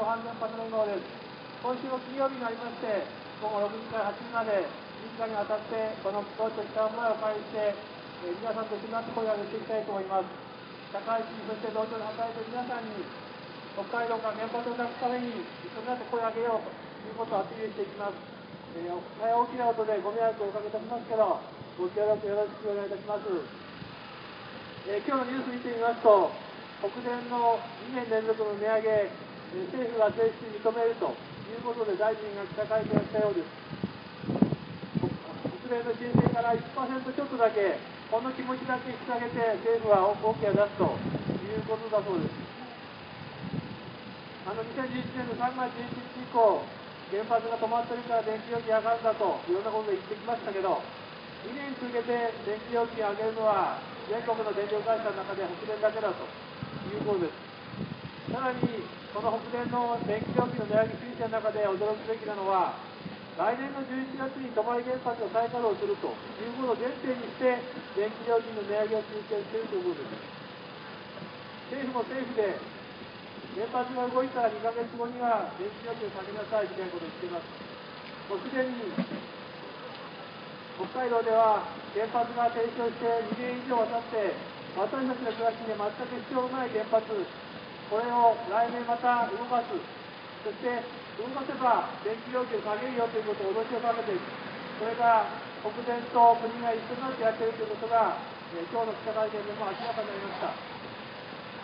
上安全パト連合です。今週の金曜日になりまして、午後6時から8時まで、2時間にわたって、この当庁北村を介して、えー、皆さんと一緒になって声を上げていきたいと思います。社会人、そして同庁で働いている皆さんに、北海道から原発を出すために、一緒になって声を上げようということをアピールしていきます。えー、大きな音でご迷惑をおかけいたしますけど、ご協力よろしくお願いいたします。えー、今日のニュース見てみますと、北電の2年連続の値上げ、政府が正式に認めるということで大臣が記者会見をしたようです。国連の申請から1%ちょっとだけ、ほんの気持ちだけ引き下げて政府は OK を出すということだそうです。あの2011年の3月11日以降、原発が止まってるから電気料金上がるんだといろんなことで言ってきましたけど、2年続けて電気料金上げるのは、全国の電力会社の中で北電だけだと。いうことです。さらに、この北電の電気料金の値上げ申請の中で驚くべきなのは、来年の11月に泊原発を再稼働するということを前提にして、電気料金の値上げを申請しているということです。政府も政府で、原発が動いたら2ヶ月後には電気料金を下げなさいみたいなことを言っています。もうすでに北海道では原発が停止をして2年以上渡って私たちの暮らしに全く必要のない原発、これを来年また動かす、そして動かせば電気料金を下げるよということを脅しをかけている、それが国電と国が一緒になってやっているということが、え今日の記者会見でも明らかになりました。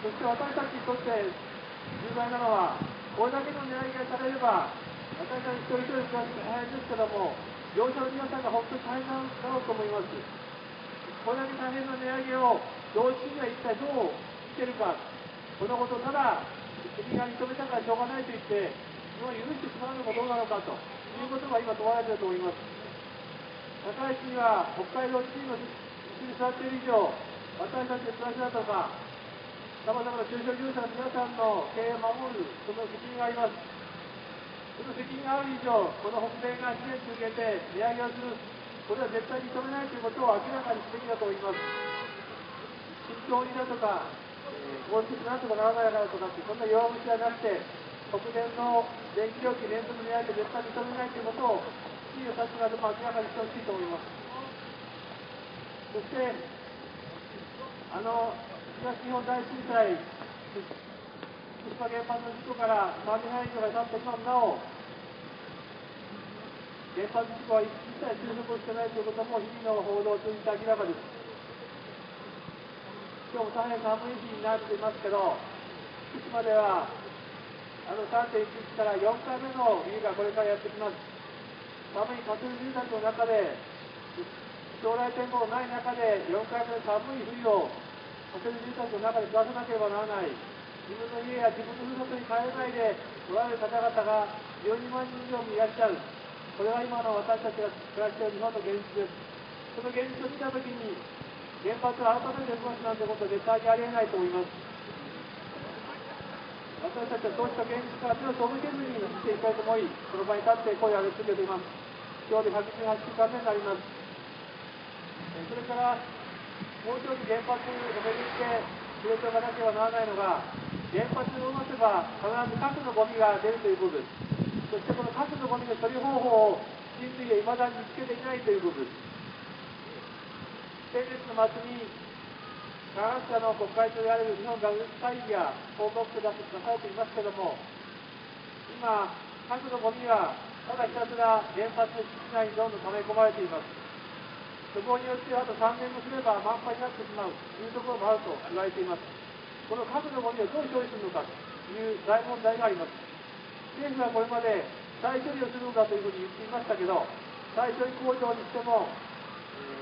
そして私たちにとって重大なのは、これだけの値上げがされれば、私たち一人一人暮らし大変ですけども、業者の皆さんが本当に大変だろうと思います。これだけ大変な値上げを同時には一体どういけるか、このことただ国が認めたからしょうがないと言って、今許してしまうのかどうなのかということが今問われていると思います。高市には北海道知事の椅子に座っている以上、私たちの暮らしだとか、さまざまな中小業者の皆さんの経営を守る、その責任があります。その責任がある以上、この北米が1年続けて値上げをする、これは絶対認めないということを明らかにすべきだと思います。慎重にだとか、法律なんとかならないからとかって、そんな弱虫じゃなくて、国電の電気料金連続値上げ絶対認めないということを、企業たちなども明らかにしてほしいと思います。そして、あの、東日本大震災、福島原発の事故から3年半以上が経って今なお、原発事故は一切収束してないということも日々の報道を通じて明らかです。今日も大変寒い日になっていますけど、福島ではあの3.11から4回目の冬がこれからやってきます。寒い家庭住宅の中で、将来展望のない中で4回目の寒い冬を家庭住宅の中で暮らさなければならない。自分の家や自分のふるさとに帰れないでおられる方々が12万人以上もいらっしゃる。これは今の私たちが暮らしている日本の現実です。その現実を見たときに、原発を改めて動かすなんてことは絶対にありえないと思います。私たちはそうした現実から手を背けずに生きていきたいと思い、この場に立って声を上げ続けています。今日で118週間目になります。それから、もう一つ原発を巡って触れておかなければならないのが、原発を動かせば必ず核のゴミが出るということです。そしてこの核のゴミの処理方法を人類は未だに見つけていないということです。先月の末に、科学者の国会と言われる日本学術会議が報告書を出されていますけれども、今、核のゴミはただひたすら原発の敷地内にどんどん溜め込まれています。そこによってあと3年もすれば満杯になってしまうというところもあると言われています。この核のゴミをどう処理するのかという大問題があります。政府はこれまで再処理をするんだというふうに言っていましたけど、再処理工場にしても、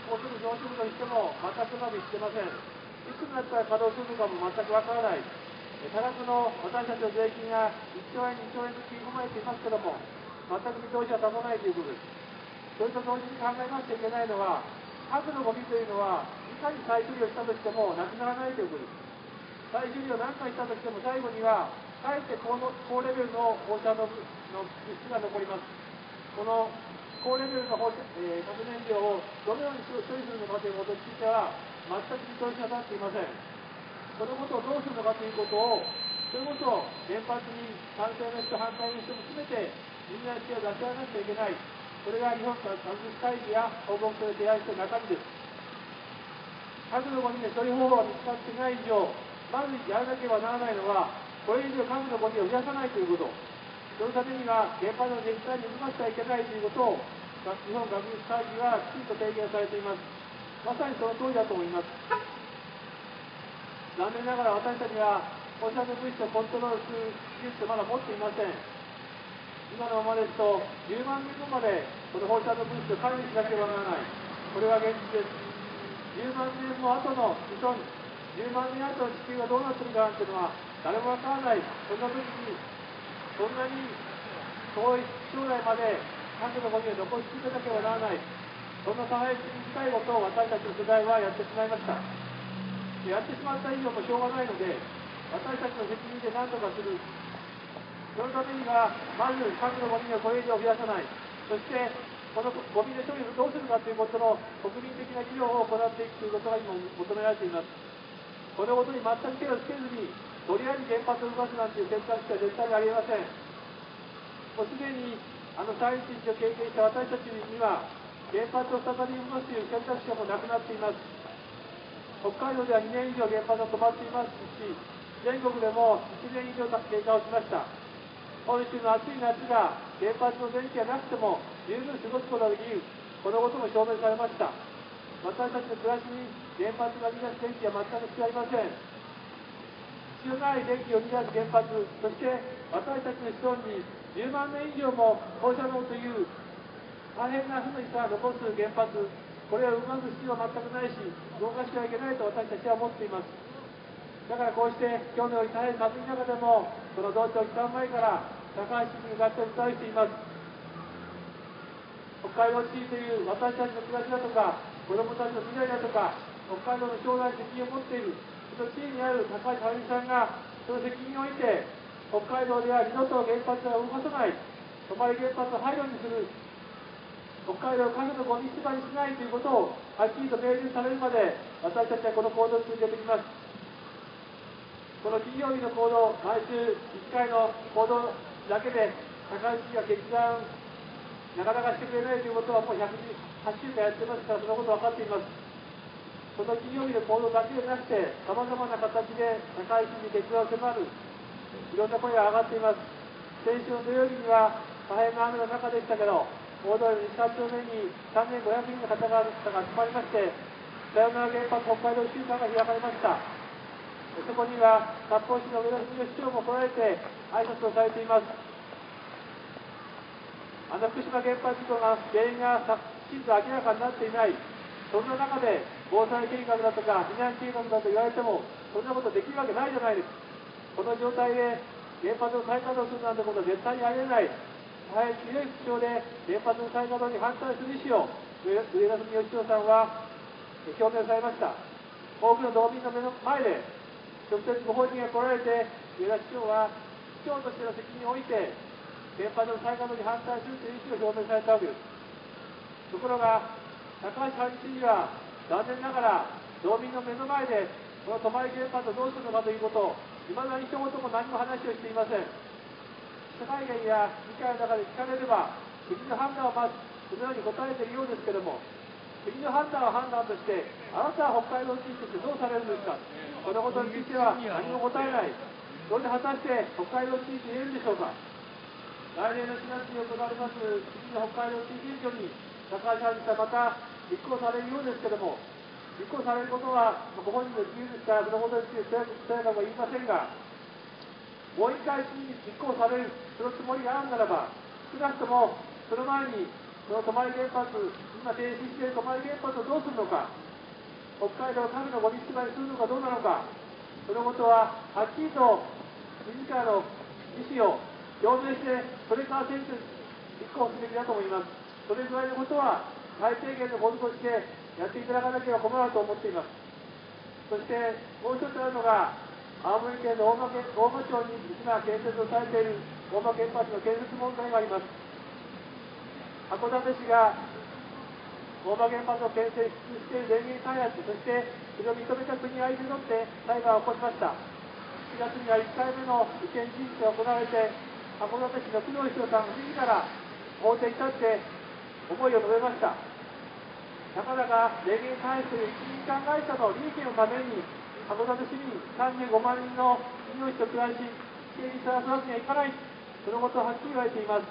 高速上速度にしても全くうまくいってません。いつになったら稼働するかも全くわからない。多額の私たちの税金が1兆円、2兆円と切り込まれていますけども、全く見通しは立たないということです。それと同時に考えなくちゃいけないのは、核のゴミというのは、いかに再処理をしたとしてもなくならないということです。再処理を何回したとしても最後には、かえって高の高レベルの放射のの物質が残ります。この高レベルの放射、えー、核燃料をどのように処理するのかということについては、全く見通しが立っていません。そのことをどうするのかということを、それこそ原発に賛成の人、反対の人も含めて、みんな知恵を出し合わなきゃいけない。これが日本科学会議や報告書で提案した中身です。核のゴミで処理方法が見つかっていない以上、まずやらなければならないのは、これ以上核のゴミを増やさないということ。そのためには、原発の絶対に動かしてはいけないということを、日本学術会議はきちんと提言されています。まさにその通りだと思います。残念ながら私たちは放射能物質をコントロールする技術をまだ持っていません。今のままですと、10万年後までこの放射能物質を管理しなければならない。これは現実です。10万年も後の子孫、10万年後の地球がどうなってるかなんていうのは誰もわからない。そんな時に、そんなに遠い将来まで核のゴミを残し続けなければならない。そんな大変に近いことを私たちの世代はやってしまいました。やってしまった以上もしょうがないので、私たちの責任で何とかする。そのためには、まず核のゴミをこれ以上増やさない。そして、このゴミの処理をどうするかということの国民的な議論を行っていくということが今求められています。このことに全く手をつけずに、とりあえず原発を動かすなんていう選択肢は絶対にありえません。もうすでにあの311を経験した私たちには、原発を再び動かすという選択肢がもうなくなっています。北海道では2年以上原発が止まっていますし、全国でも1年以上経過をしました。本州の暑い夏が原発の電気がなくても十分過ごすことができる、このことも証明されました。私たちの暮らしに原発が生み出す電気は全く必要ありません。必要ない電気を生み出す原発、そして私たちの子孫に10万年以上も放射能という大変な負の遺産を残す原発、これを動かす必要は全くないし、動かしてはいけないと私たちは思っています。だからこうして今日のように大変暑い中でも、この道庁期間前から高橋市に向かって訴えています。北海道地域という私たちの暮らしだとか、子供たちの未来だとか、北海道の将来に責任を持っている、その地位にある高橋晴美さんが、その責任を置いて、北海道では二度と原発を動かさない、泊原発を廃炉にする、北海道を核のゴミ捨て場にしないということをはっきりと明示されるまで、私たちはこの行動を続けていきます。この金曜日の行動、毎週1回の行動だけで、高橋市が決断、なかなかしてくれないということはもう108週間やってますから、そのこと分かっています。その金曜日の行動だけでなくて、さまざまな形で高橋市に決断を迫る、いろんな声が上がっています。先週の土曜日には大変な雨の中でしたけど、大通り西3丁目に3500人の方々が集まりまして、さよなら原発北海道週間が開かれました。そこには札幌市の上田文市長も来られて挨拶をされています。あの福島原発事故が原因がきちんと明らかになっていない、そんな中で防災計画だとか避難計画だと言われても、そんなことできるわけないじゃないです。この状態で原発を再稼働するなんてことは絶対にありえない、大変強い口調で原発の再稼働に反対する意思を上田文義長さんは表明されました。多くの道民の目の前で、直接ご本人が来られて、上田市長は市長としての責任を置いて、原発の再稼働に反対するという意思を表明されたわけです。ところが、高橋幹事知事は残念ながら道民の目の前でこの泊原発をどうするのかということをいまだに一言も何も話をしていません。社会権や議会の中で聞かれれば、国の判断を待つ、そのように答えているようですけれども、国の判断を判断として、あなたは北海道地域としてどうされるんですか、このことについては何も答えない、それで果たして北海道地域言えるでしょうか？来年の4月に行われます次の北海道地域選挙に、高橋さんまた立候補されるようですけども、立候されることは、ご本人の自由ですから、そのことについてとやかくは言いませんが、もう一回次に立候補される、そのつもりがあるならば、少なくともその前に、その泊原発、今停止している泊原発をどうするのか、北海道を神のご立場にするのかどうなのか、そのことははっきりと自らの意思を表明して、それから選挙に立候補すべきだと思います。それぐらいのことは最低限のこととしてやっていただかなければ困ると思っています。そしてもう一つあるのが、青森県の大間大間町に今建設をされている大間原発の建設問題があります。函館市が大間原発を建設している電源開発、そしてそれを認めた国相手取って裁判を起こしました。7月には1回目の意見陳述が行われて、函館市の工藤市長さん自ら法廷に立って思いを述べました。たかだか霊源に関する一民間会社の利益のために、函館市民35万人の命と暮らし、危険にさらすわけにはいかない、そのことをはっきり言われています。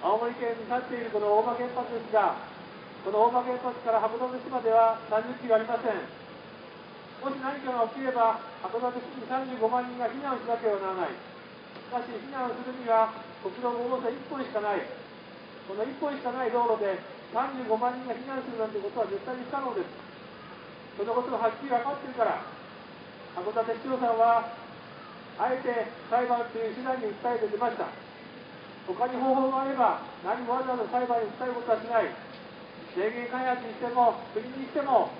青森県に立っているこの大間原発ですが、この大間原発から函館市までは30キロありません。もし何かが起きれば、函館市に35万人が避難しなければならない。しかし、避難するには国道5号線1本しかない。この1本しかない道路で35万人が避難するなんてことは絶対に不可能です。そのことがはっきり分かってるから、函館市長さんは、あえて裁判という手段に訴えて出ました。他に方法があれば、何もわざわざ裁判に訴えることはしない。制限開発にしても、国にしても、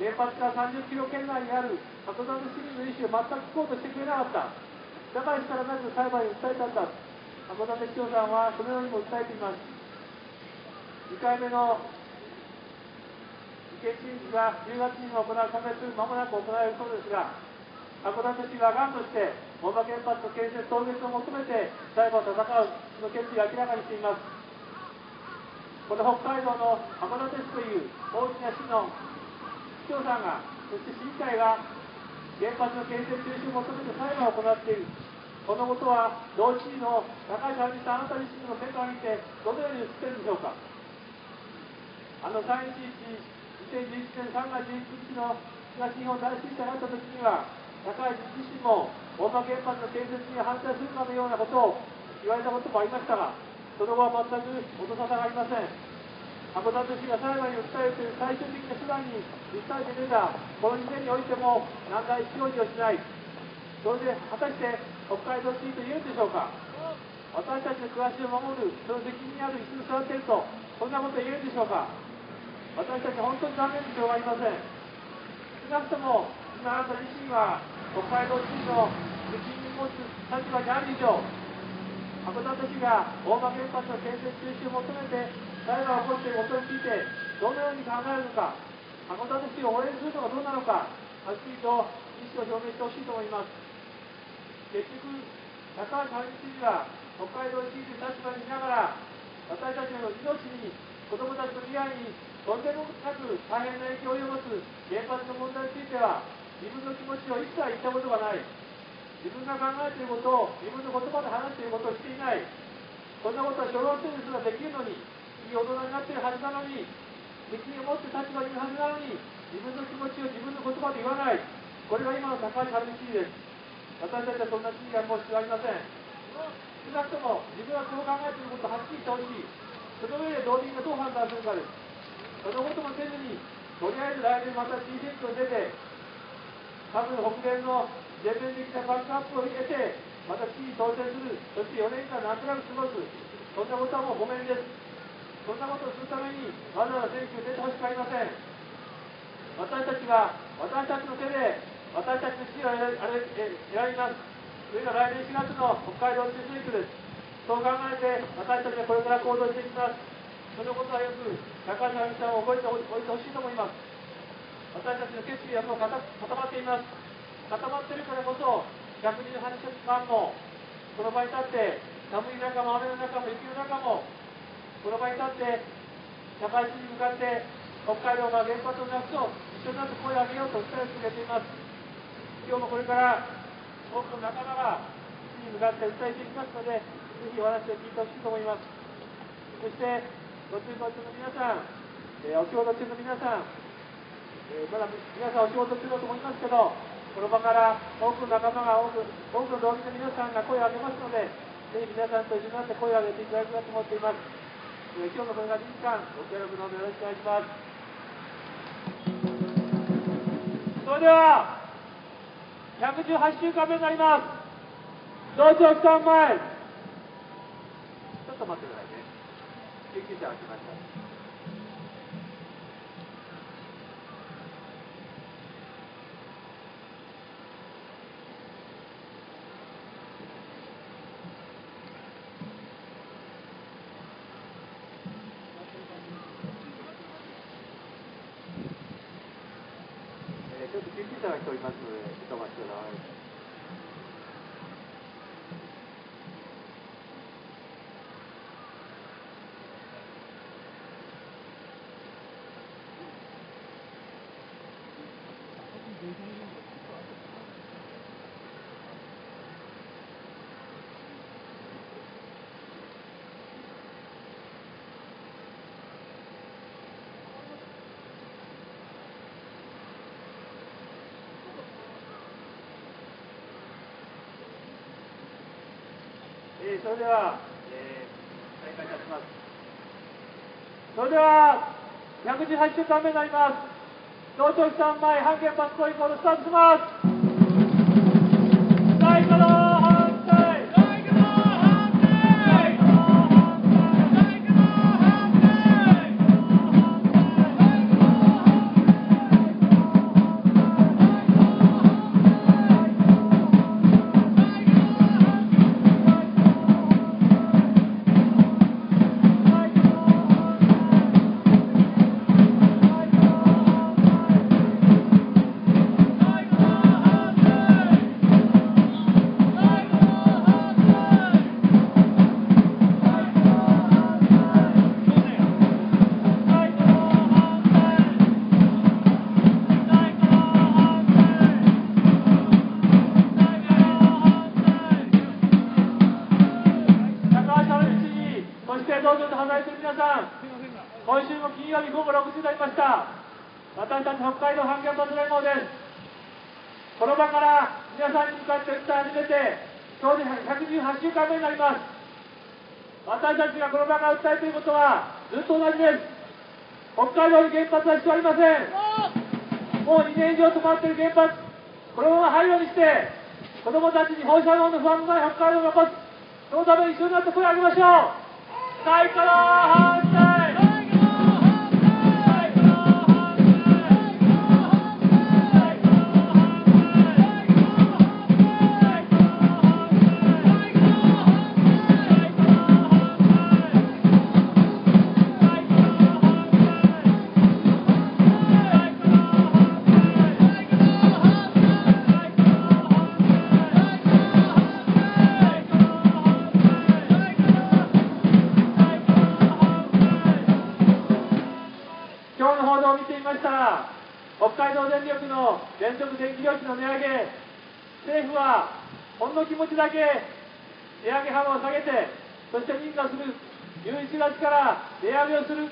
原発から30キロ圏内にある函館市民の意思を全く聞こうとしてくれなかった。だからしたらなく裁判に訴えたんだ。函館市長さんはそのようにも訴えています。2回目の意見陳述が10月にも行う可決、まもなく行われるそうですが、函館市はがんとして、大間原発の建設凍結を求めて裁判を戦うその決意を明らかにしています。この北海道の函館市という大きな市の市長さんが、そして市議会が原発の建設中止を求めて裁判を行っている。このことは、同知事の高橋晴美さん、あなた自身の目から見て、どのように映っているんでしょうか？あの311、2011年3月11日の東日本大震災があった時には、高市自身も大間原発の建設に反対するかのようなことを言われたこともありましたが、その後は全く音沙汰がありません。函館市が裁判に訴えるという最終的な手段に訴えて出たこの2点においても何ら意思表示をしない。それで果たして北海道知事と言うんでしょうか？私たちの暮らしを守る、その責任ある椅子に座ってると、そんなこと言えるんでしょうか？私たち本当に残念でしょうがありません。少なくとも、今あなた自身は北海道知事の責任を持つ立場にある以上、函館市が大間原発の建設中止を求めて裁判を起こしていることについて、どのように考えるのか、函館市を応援するのがどうなのか、はっきりと意思を表明してほしいと思います。結局、高橋晴美知事は北海道知事立場にいながら、私たちの命に、子どもたちの未来にとんでもなく大変な影響を及ぼす原発の問題については、自分の気持ちを一切言ったことがない。自分が考えていることを自分の言葉で話していることをしていない。そんなことは小学生ですらできるのに、いい大人になっているはずなのに、責任を持って立場にいるはずなのに、自分の気持ちを自分の言葉で言わない。これが今の高橋晴美知事です。私たちはそんな知事がもう必要ありません。少なくとも自分はこう考えていることをはっきりしてほしい。その上で道民がどう判断するかです。そのこともせずに、とりあえず来年また知事選挙に出て、多分北連の全面的なバックアップを入れて、また知事当選する、そして4年間なんとなく過ごす、そんなことはもうごめんです。そんなことをするために、わざわざ選挙に出てほしくありません。私たちが、私たちの手で、私たちの知事を選びます。それが来年4月の北海道知事選挙です。そう考えて、私たちはこれから行動していきます。そのことはよく高橋美さんを覚えておいてほしいと思います。私たちの決意はもう固まっています。固まっているからこそ、128日間も、この場に立って、寒い中も雨の中も雪の中も、この場に立って、高橋市に向かって、北海道が原発をなくと一緒になって声を上げようと訴え続けています。今日もこれから多くの仲間が市に向かって訴えていきますので、ぜひお話を聞いてほしいと思います。そして、途中途中の皆さん、えー、お仕事中の皆さん、えー、まだ皆さんお仕事中だと思いますけど、この場から多くの仲間が多く、多くの同期の皆さんが声を上げますので、ぜひ皆さんと一緒になって声を上げていただきたいと思っています。えー、今日のこれが2時間、ご協力のほどよろしくお願いします。それでは、118週間目になります。同庁期間前。ちょっと待ってくださいね。救急車が来ました。ちょっと救急車が来ておりますので、ちょっとお待ちください。えーそれでは、えー再開いたします。それでは、118週間目になります。同庁機関前半原発行為コールスタートします。大化の北海道に原発は必要ありません。もう2年以上止まっている原発、このまま廃炉にして、子どもたちに放射能の不安のない北海道を残す。そのために一緒になって声を上げましょう。大化の気持ちだけ値上げ幅を下げて、そして認可する11月から値上げをする、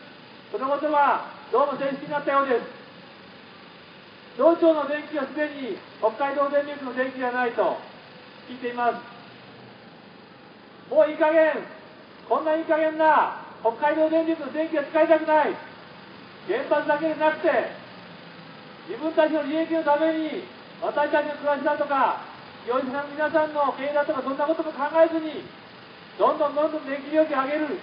そのことはどうも正式になったようです。同庁の電気はすでに北海道電力の電気ではないと聞いています。もういい加減、こんないい加減な北海道電力の電気は使いたくない。原発だけでなくて、自分たちの利益のために、私たちの暮らしだとか、業者の皆さんの経営だとか、そんなことも考えずに、どんどんどんどん電気料金上げる、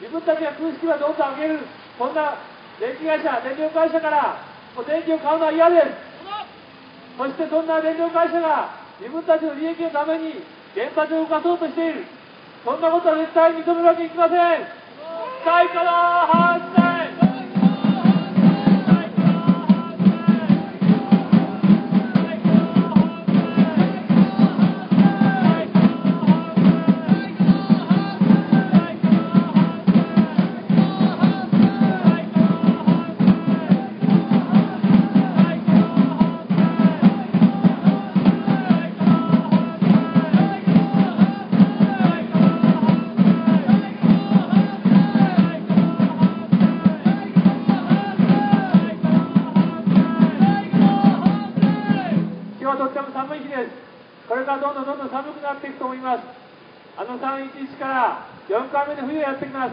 自分たちが空式はどんどん上げる、そんな電気会社、電力会社から、もう電気を買うのは嫌です。そしてそんな電力会社が自分たちの利益のために原発を動かそうとしている。そんなことは絶対認めるわけにいきません。大化の反対冬がやってきます。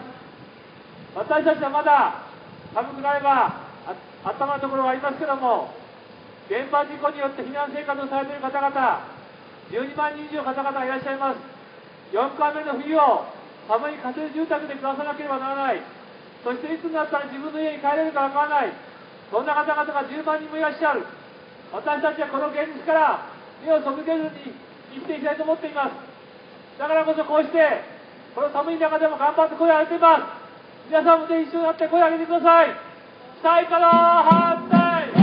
私たちはまだ寒くなればあ頭のところがありますけども、原発事故によって避難生活をされている方々、12万人以上の方々がいらっしゃいます。4回目の冬を寒い家庭住宅で暮らさなければならない。そしていつになったら自分の家に帰れるかわからない。そんな方々が10万人もいらっしゃる。私たちはこの現実から目を背けずに生きていきたいと思っています。だからこそこうして、この寒い中でも頑張って声を上げています。皆さんもぜひ一緒になって声を上げてください。最下の反対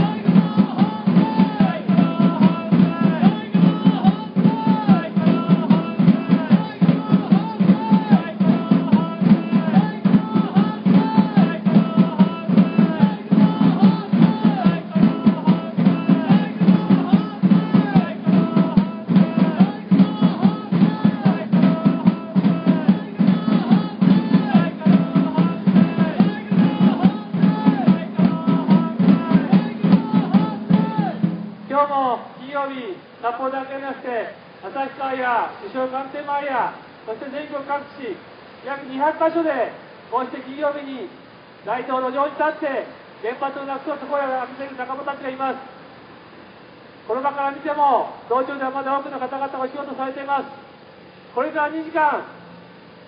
そして全国各地、約200カ所で、こうして金曜日に街頭路上に立って、原発をなくそうと声を上げている仲間たちがいます。この場から見ても、道庁ではまだ多くの方々がお仕事されています。これから2時間、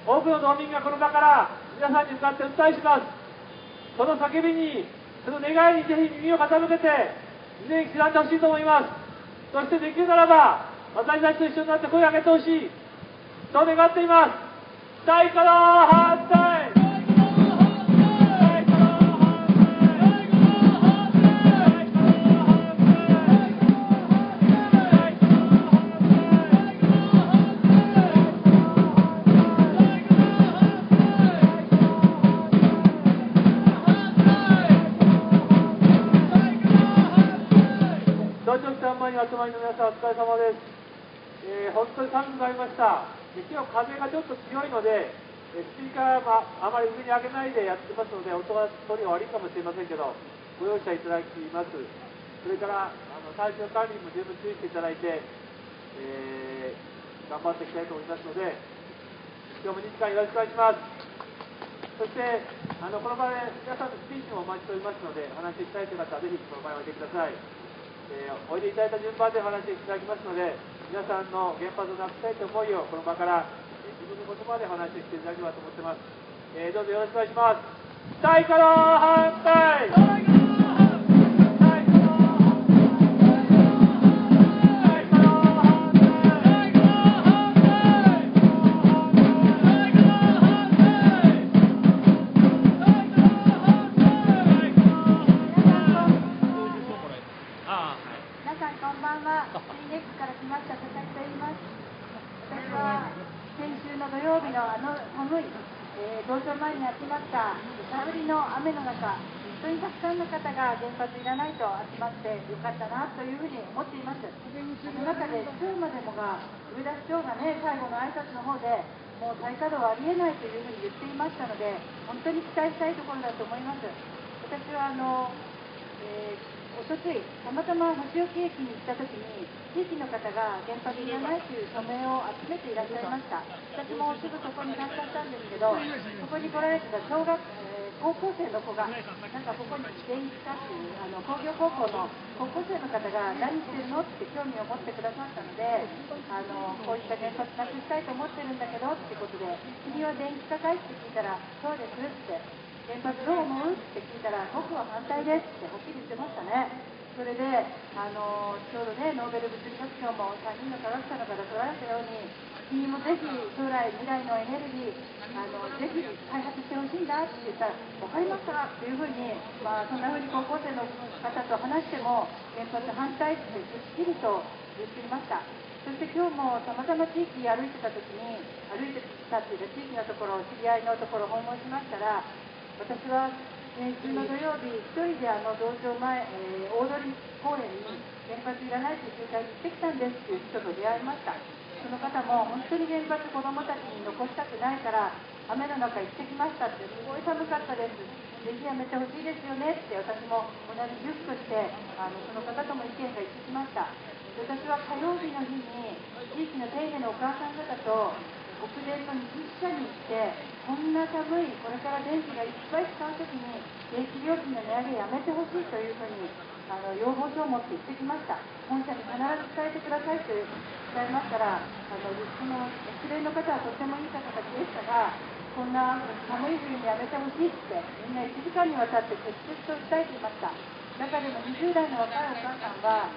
多くの道民がこの場から皆さんに向かって訴えします。その叫びに、その願いにぜひ耳を傾けて、胸に刻んでほしいと思います。そしてできるならば、私たちと一緒になって声を上げてほしい。そう願っています。大化の反対道庁期間前にお集まりの皆さんお疲れ様です。えー本当に寒くなりました。で今日風がちょっと強いので、えースピーカーはあまり上に上げないでやってますので、音が取りが悪いかもしれませんけど、ご容赦いただきます。それから、あの体調管理も十分注意していただいて、えー頑張っていきたいと思いますので、今日も2時間よろしくお願いします。そして、あのこの場で皆さんのスピーチもお待ちしておりますので、お話ししたいという方はぜひこの場においてください。えーおいでいただいた順番でお話しいただきますので、皆さんの原発をなくしたいという思いをこの場からえ自分の言葉でお話ししていただければと思ってます。えーどうぞよろしくお願いします。大化の反対原発いらないと集まってよかったなというふうに思っています。その中で市長までもが、上田市長がね、最後の挨拶の方で、もう再稼働はありえないというふうに言っていましたので、本当に期待したいところだと思います。私はあのえーおとつい、たまたま橋沖駅に行った時に、地域の方が原発いらないという署名を集めていらっしゃいました。私もすぐそこに参加しゃったんですけど、そこに来られてた小学、高校生の子が、なんかここに電気化っていう、あの工業高校の高校生の方が何してるのって興味を持ってくださったので、あのこういった原発なくしたいと思ってるんだけどってことで、君は電気化かいって聞いたら、そうですって。原発どう思うって聞いたら、僕は反対ですってはっきり言ってましたね。それで、あのちょうどね、ノーベル物理学賞も3人の科学者の方が取られたように、君もぜひ将来、未来のエネルギー、あのぜひ開発してほしいんだって言ったら、分かりましたっていうふうに、まあ、そんなふうに高校生の方と話しても、原発反対ってすっきりと言っていました。そして今日もたまたま地域歩いてた時に、歩いてたっていうか、地域のところ、知り合いのところ訪問しましたら、私は先週の土曜日、一人であの道場前、えー大通公園に原発いらないという集会に行ってきたんですっていう人と出会いました。その方も本当に原発子供たちに残したくないから、雨の中行ってきましたって、すごい寒かったです。ぜひやめてほしいですよねって私も同じギュッとしてあのその方とも意見が一致しました私は火曜日の日に地域の丁寧なお母さん方と国連の20社に行ってこんな寒いこれから電気がいっぱい使う時に電気料金の値上げやめてほしいというふうにあの要望書を持って行ってきました。本社に必ず伝えてくださいと伝えましたらあのその国連の方はとてもいい方たちでしたがこんな寒い冬にやめてほしいってみんな1時間にわたって切々と訴えていました。中でも20代の若いお母さんは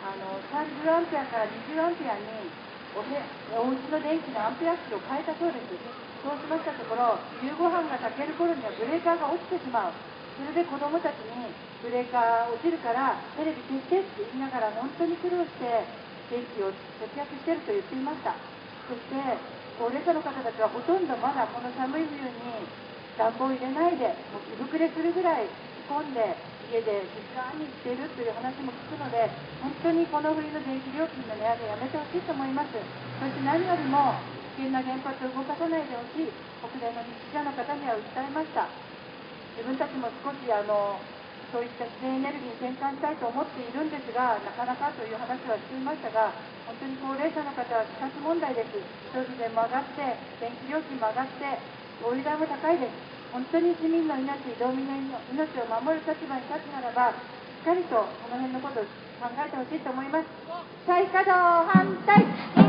あの30アンペアから20アンペアにお部屋お家の電気のアンペア数を変えたそうです。そうしましたところ夕ご飯が炊ける頃にはブレーカーが落ちてしまう。それで子供たちにブレーカー落ちるからテレビ消してって言いながら本当に苦労して電気を節約してると言っていました。そして高齢者の方たちはほとんどまだこの寒い冬に暖房入れないでもう着膨れするぐらい着込んで家で静かにしているという話も聞くので本当にこの冬の電気料金の値上げやめてほしいと思います。そして何よりも危険な原発を動かさないでほしい国連の日記者の方には訴えました。自分たちも少しあのそういった自然エネルギーに転換したいと思っているんですが、なかなかという話はしていましたが、本当に高齢者の方は死活問題です。消費税も上がって、電気料金も上がって、お油代も高いです。本当に市民の命、道民の命を守る立場に立つならば、しっかりとこの辺のことを考えてほしいと思います。再稼働反対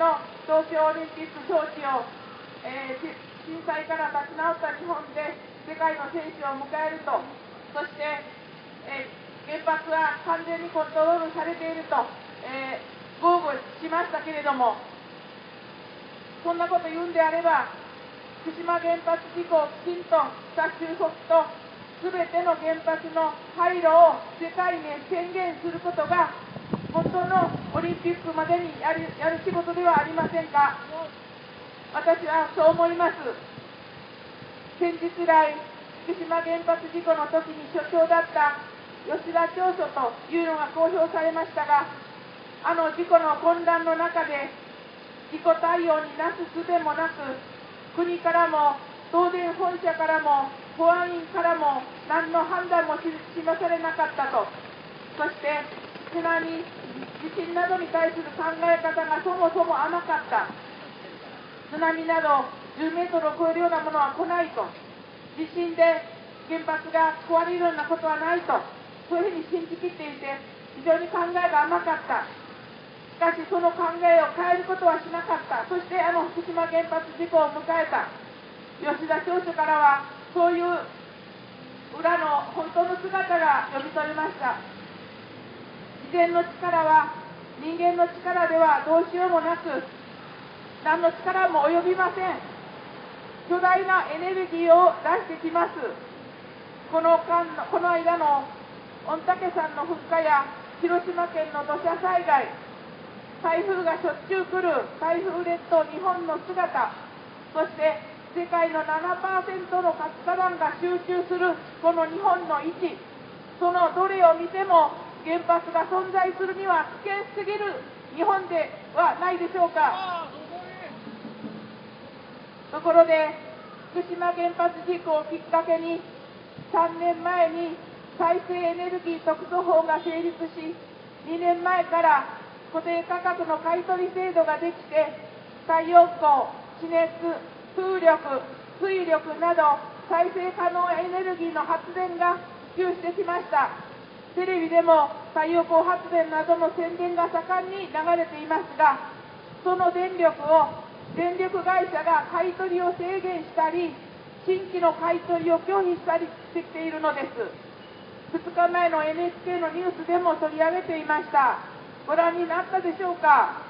の東京オリンピック招致を、えー、震災から立ち直った日本で世界の選手を迎えると、そして、えー、原発は完全にコントロールされていると、えー、豪語しましたけれども、そんなこと言うんであれば、福島原発事故をきちんとした収束と、すべての原発の廃炉を世界に宣言することが本当のオリンピックまでにやるやる仕事ではありませんか？私はそう思います。先日来福島原発事故の時に所長だった吉田長所というのが公表されましたがあの事故の混乱の中で事故対応になすすべもなく国からも東電本社からも保安員からも何の判断も示されなかったと。そして津波、地震などに対する考え方がそもそも甘かった、津波など10メートルを超えるようなものは来ないと、地震で原発が壊れるようなことはないと、そういうふうに信じきっていて、非常に考えが甘かった、しかしその考えを変えることはしなかった、そしてあの福島原発事故を迎えた、吉田教授からは、そういう裏の本当の姿が読み取れました。然の力は人間の力ではどうしようもなく何の力も及びません。巨大なエネルギーを出してきます。この間のこの間の御嶽山の噴火や広島県の土砂災害台風がしょっちゅう来る台風列島日本の姿そして世界の7%の活火山が集中するこの日本の位置そのどれを見ても原発が存在するには危険すぎる日本ではないでしょうか。ところで、福島原発事故をきっかけに、3年前に再生エネルギー特措法が成立し、2年前から固定価格の買い取り制度ができて、太陽光、地熱、風力、水力など再生可能エネルギーの発電が普及してきました。テレビでも太陽光発電などの宣伝が盛んに流れていますが、その電力を電力会社が買い取りを制限したり、新規の買い取りを拒否したりしてきているのです。2日前の NHK のニュースでも取り上げていました。ご覧になったでしょうか？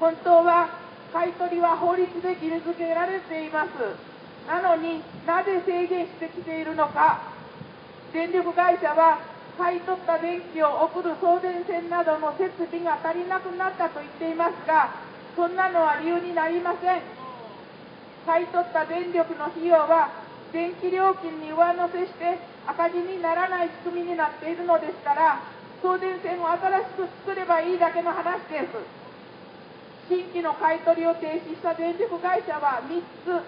本当は買い取りは法律で義務付けられています。なのになぜ制限してきているのか？電力会社は買い取った電気を送る送電線などの設備が足りなくなったと言っていますが、そんなのは理由になりません。買い取った電力の費用は、電気料金に上乗せして赤字にならない仕組みになっているのですから、送電線を新しく作ればいいだけの話です。新規の買い取りを停止した電力会社は3つ、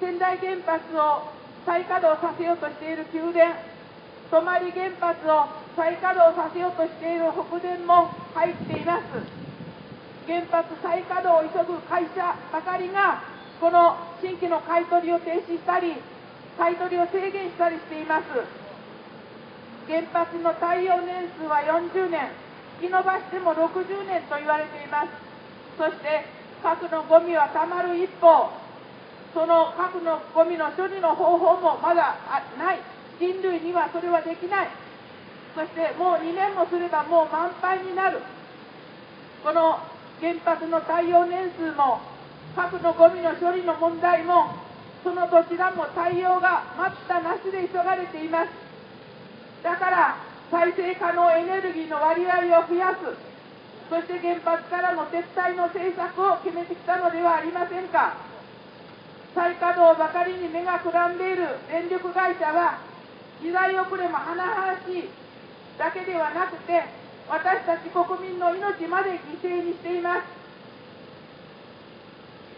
仙台原発を再稼働させようとしている宮殿、泊原発を再稼働させようとしている北電も入っています。原発再稼働を急ぐ会社ばかりがこの新規の買い取りを停止したり買い取りを制限したりしています。原発の耐用年数は40年引き延ばしても60年と言われています。そして核のゴミはたまる一方その核のゴミの処理の方法もまだない。人類にはそれはできない。そしてもう2年もすればもう満杯になる。この原発の耐用年数も核のゴミの処理の問題もそのどちらも対応が待ったなしで急がれています。だから再生可能エネルギーの割合を増やす。そして原発からの撤退の政策を決めてきたのではありませんか。再稼働ばかりに目がくらんでいる電力会社は時代遅れも甚だしいだけではなくて私たち国民の命まで犠牲にしています。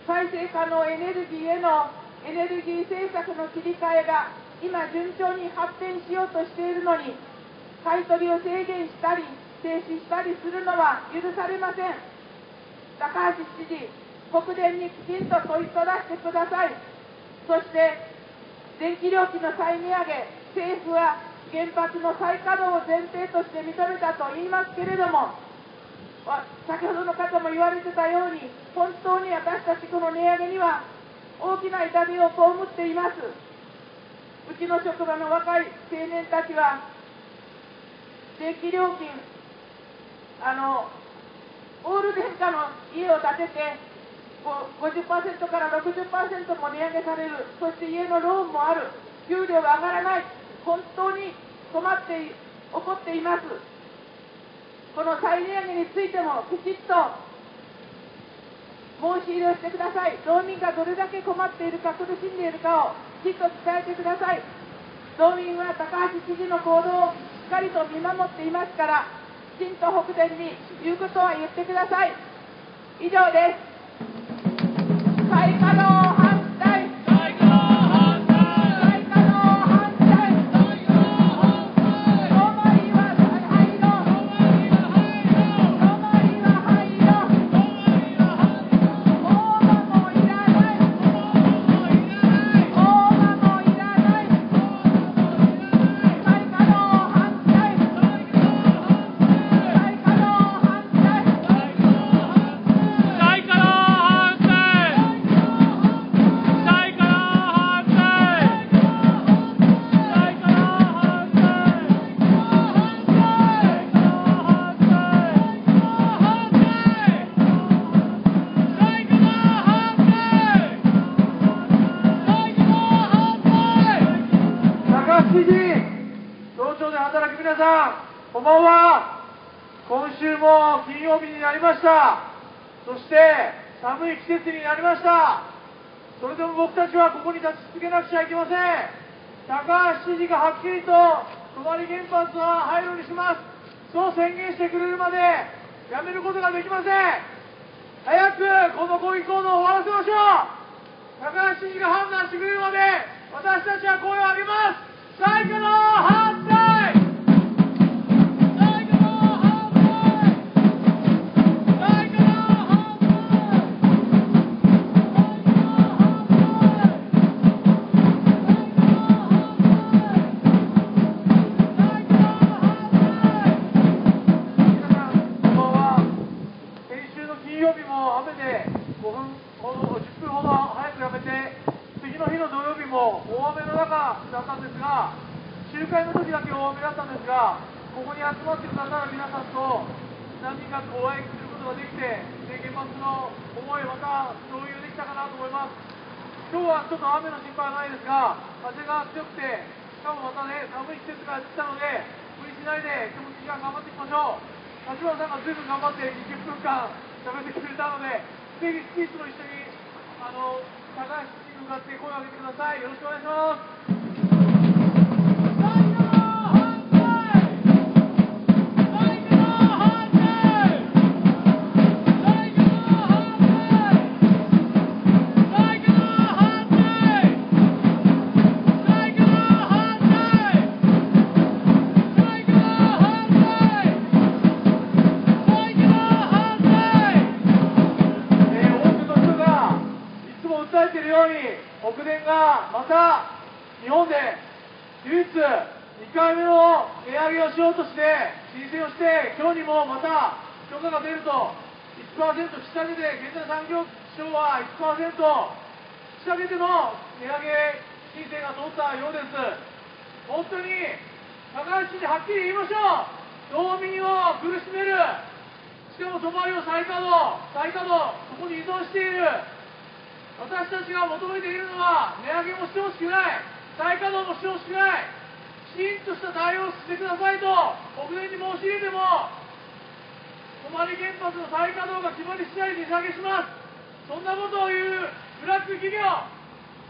再生可能エネルギーへのエネルギー政策の切り替えが今順調に発展しようとしているのに買い取りを制限したり停止したりするのは許されません。高橋知事国電にきちんと問いただしてください。そして電気料金の再値上げ政府は原発の再稼働を前提として認めたと言いますけれども先ほどの方も言われてたように本当に私たちこの値上げには大きな痛みを被っています。うちの職場の若い青年たちは電気料金あのオール電化の家を建てて50%から60%も値上げされるそして家のローンもある。給料が上がらない。本当に困って起こっています。この再値上げについてもきちっと申し入れをしてください。道民がどれだけ困っているか苦しんでいるかをきちっと伝えてください。道民は高橋知事の行動をしっかりと見守っていますからきちんと北電に言うことは言ってください。以上です。再稼働季節になりました。それでも僕たちはここに立ち続けなくちゃいけません。高橋知事がはっきりと泊原発は廃炉にします。そう宣言してくれるまでやめることができません。早くこの抗議行動を終わらせましょう。高橋知事が判断してくれるまで私たちは声を上げます。最後の反対。今日はちょっと雨の心配はないですが、風が強くて、しかもまたね、寒い季節がやってきたので、無理しないで、気持ちが頑張っていきましょう。立花さんがずいぶん頑張って20分間喋ってくれたので、ぜひスピーチも一緒に、あの、高橋に向かって声を上げてください。よろしくお願いします。日本で唯一2回目の値上げをしようとして申請をして今日にもまた許可が出ると1%引き下げて経済産業省は1%引き下げての値上げ申請が通ったようです。本当に高橋知事はっきり言いましょう。道民を苦しめる。しかも泊まりを再稼働再稼働そこに依存している。私たちが求めているのは値上げもしてほしくない再稼働もしてほしくないきちんとした対応をしてくださいと国連に申し入れても泊原発の再稼働が決まり次第値下げしますそんなことを言うブラック企業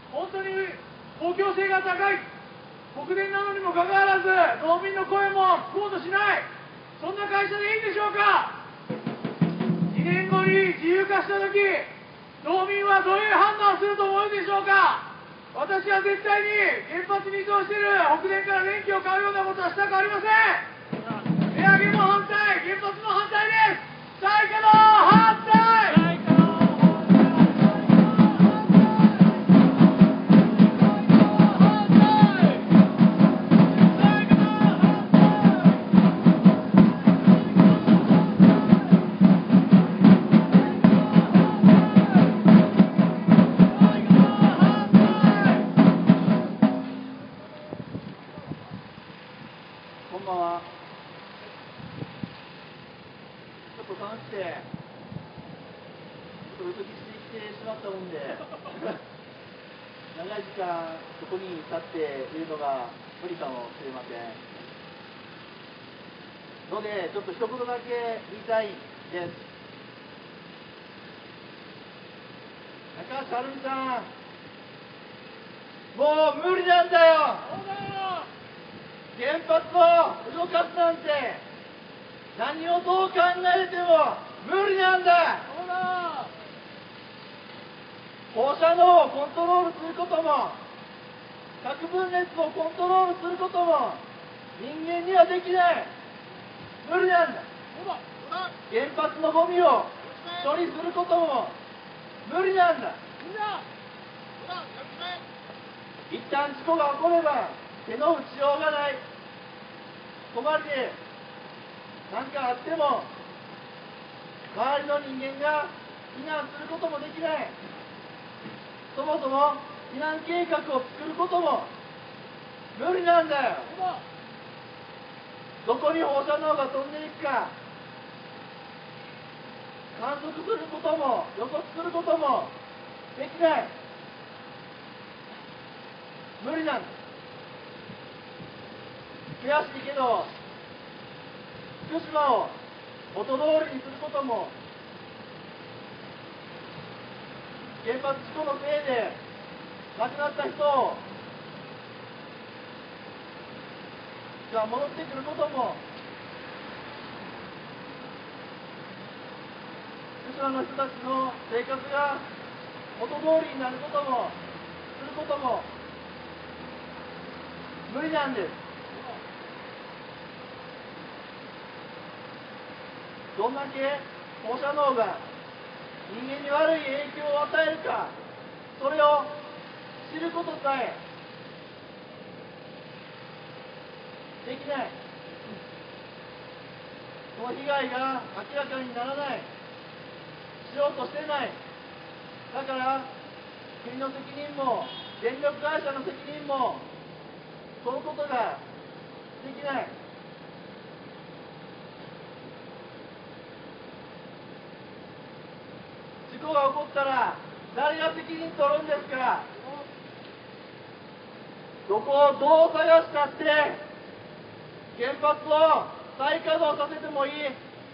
本当に公共性が高い国連なのにもかかわらず農民の声も聞こうとしない。そんな会社でいいんでしょうか。2年後に自由化した時農民はどういう判断をすると思うでしょうか？私は絶対に原発に依存している北電から電気を買うようなことはしたくありません。値上げも反対。だけ言いたいです。高橋はるみさん、もう無理なんだよ。原発を動かすなんて。何をどう考えても無理なんだ。放射能をコントロールすることも核分裂をコントロールすることも人間にはできない。無理なんだ。原発のゴミを処理することも無理なんだ。一旦事故が起これば手の打ちようがない。困りで何かあっても周りの人間が避難することもできない。そもそも避難計画を作ることも無理なんだよ。どこに放射能が飛んでいくか観測することも予測することもできない。無理なんだ。悔しいけど福島を元通りにすることも原発事故のせいで亡くなった人をが戻ってくることも福島の人たちの生活が元通りになることもすることも無理なんです。どんだけ放射能が人間に悪い影響を与えるかそれを知ることさえできない。その被害が明らかにならない。しようとしてない。だから国の責任も電力会社の責任も問うことができない。事故が起こったら誰が責任取るんですかどこをどう探したって原発を再稼働させてもいい。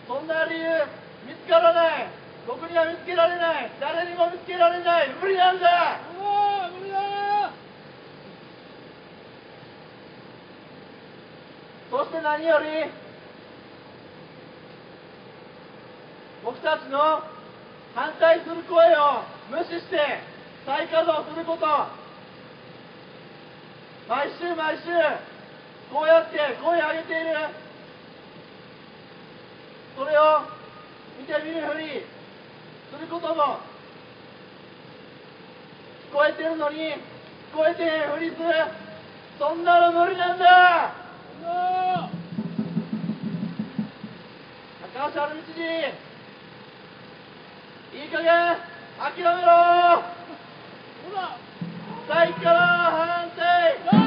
そんな理由見つからない。僕には見つけられない。誰にも見つけられない。無理なんだ。無理だそして何より僕たちの反対する声を無視して再稼働すること。毎週毎週こうやって声を上げている。それを見て見ぬふりすることも聞こえてるのに聞こえてふりするそんなの無理なんだ。高橋春道にいい加減諦めろ。再から反省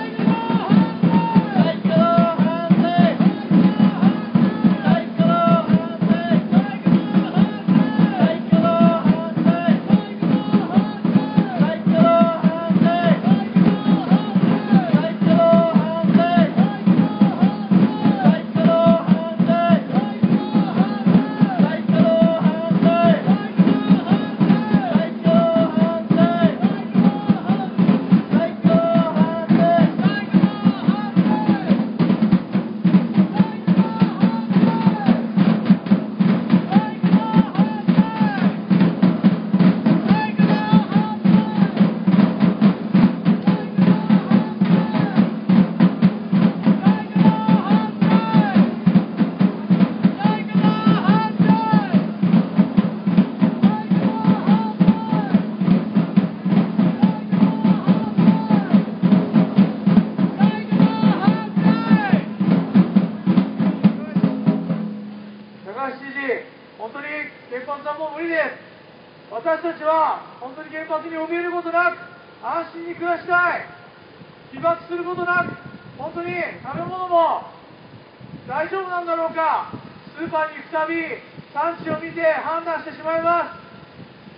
パーに行くたび、産地を見て判断してしまいま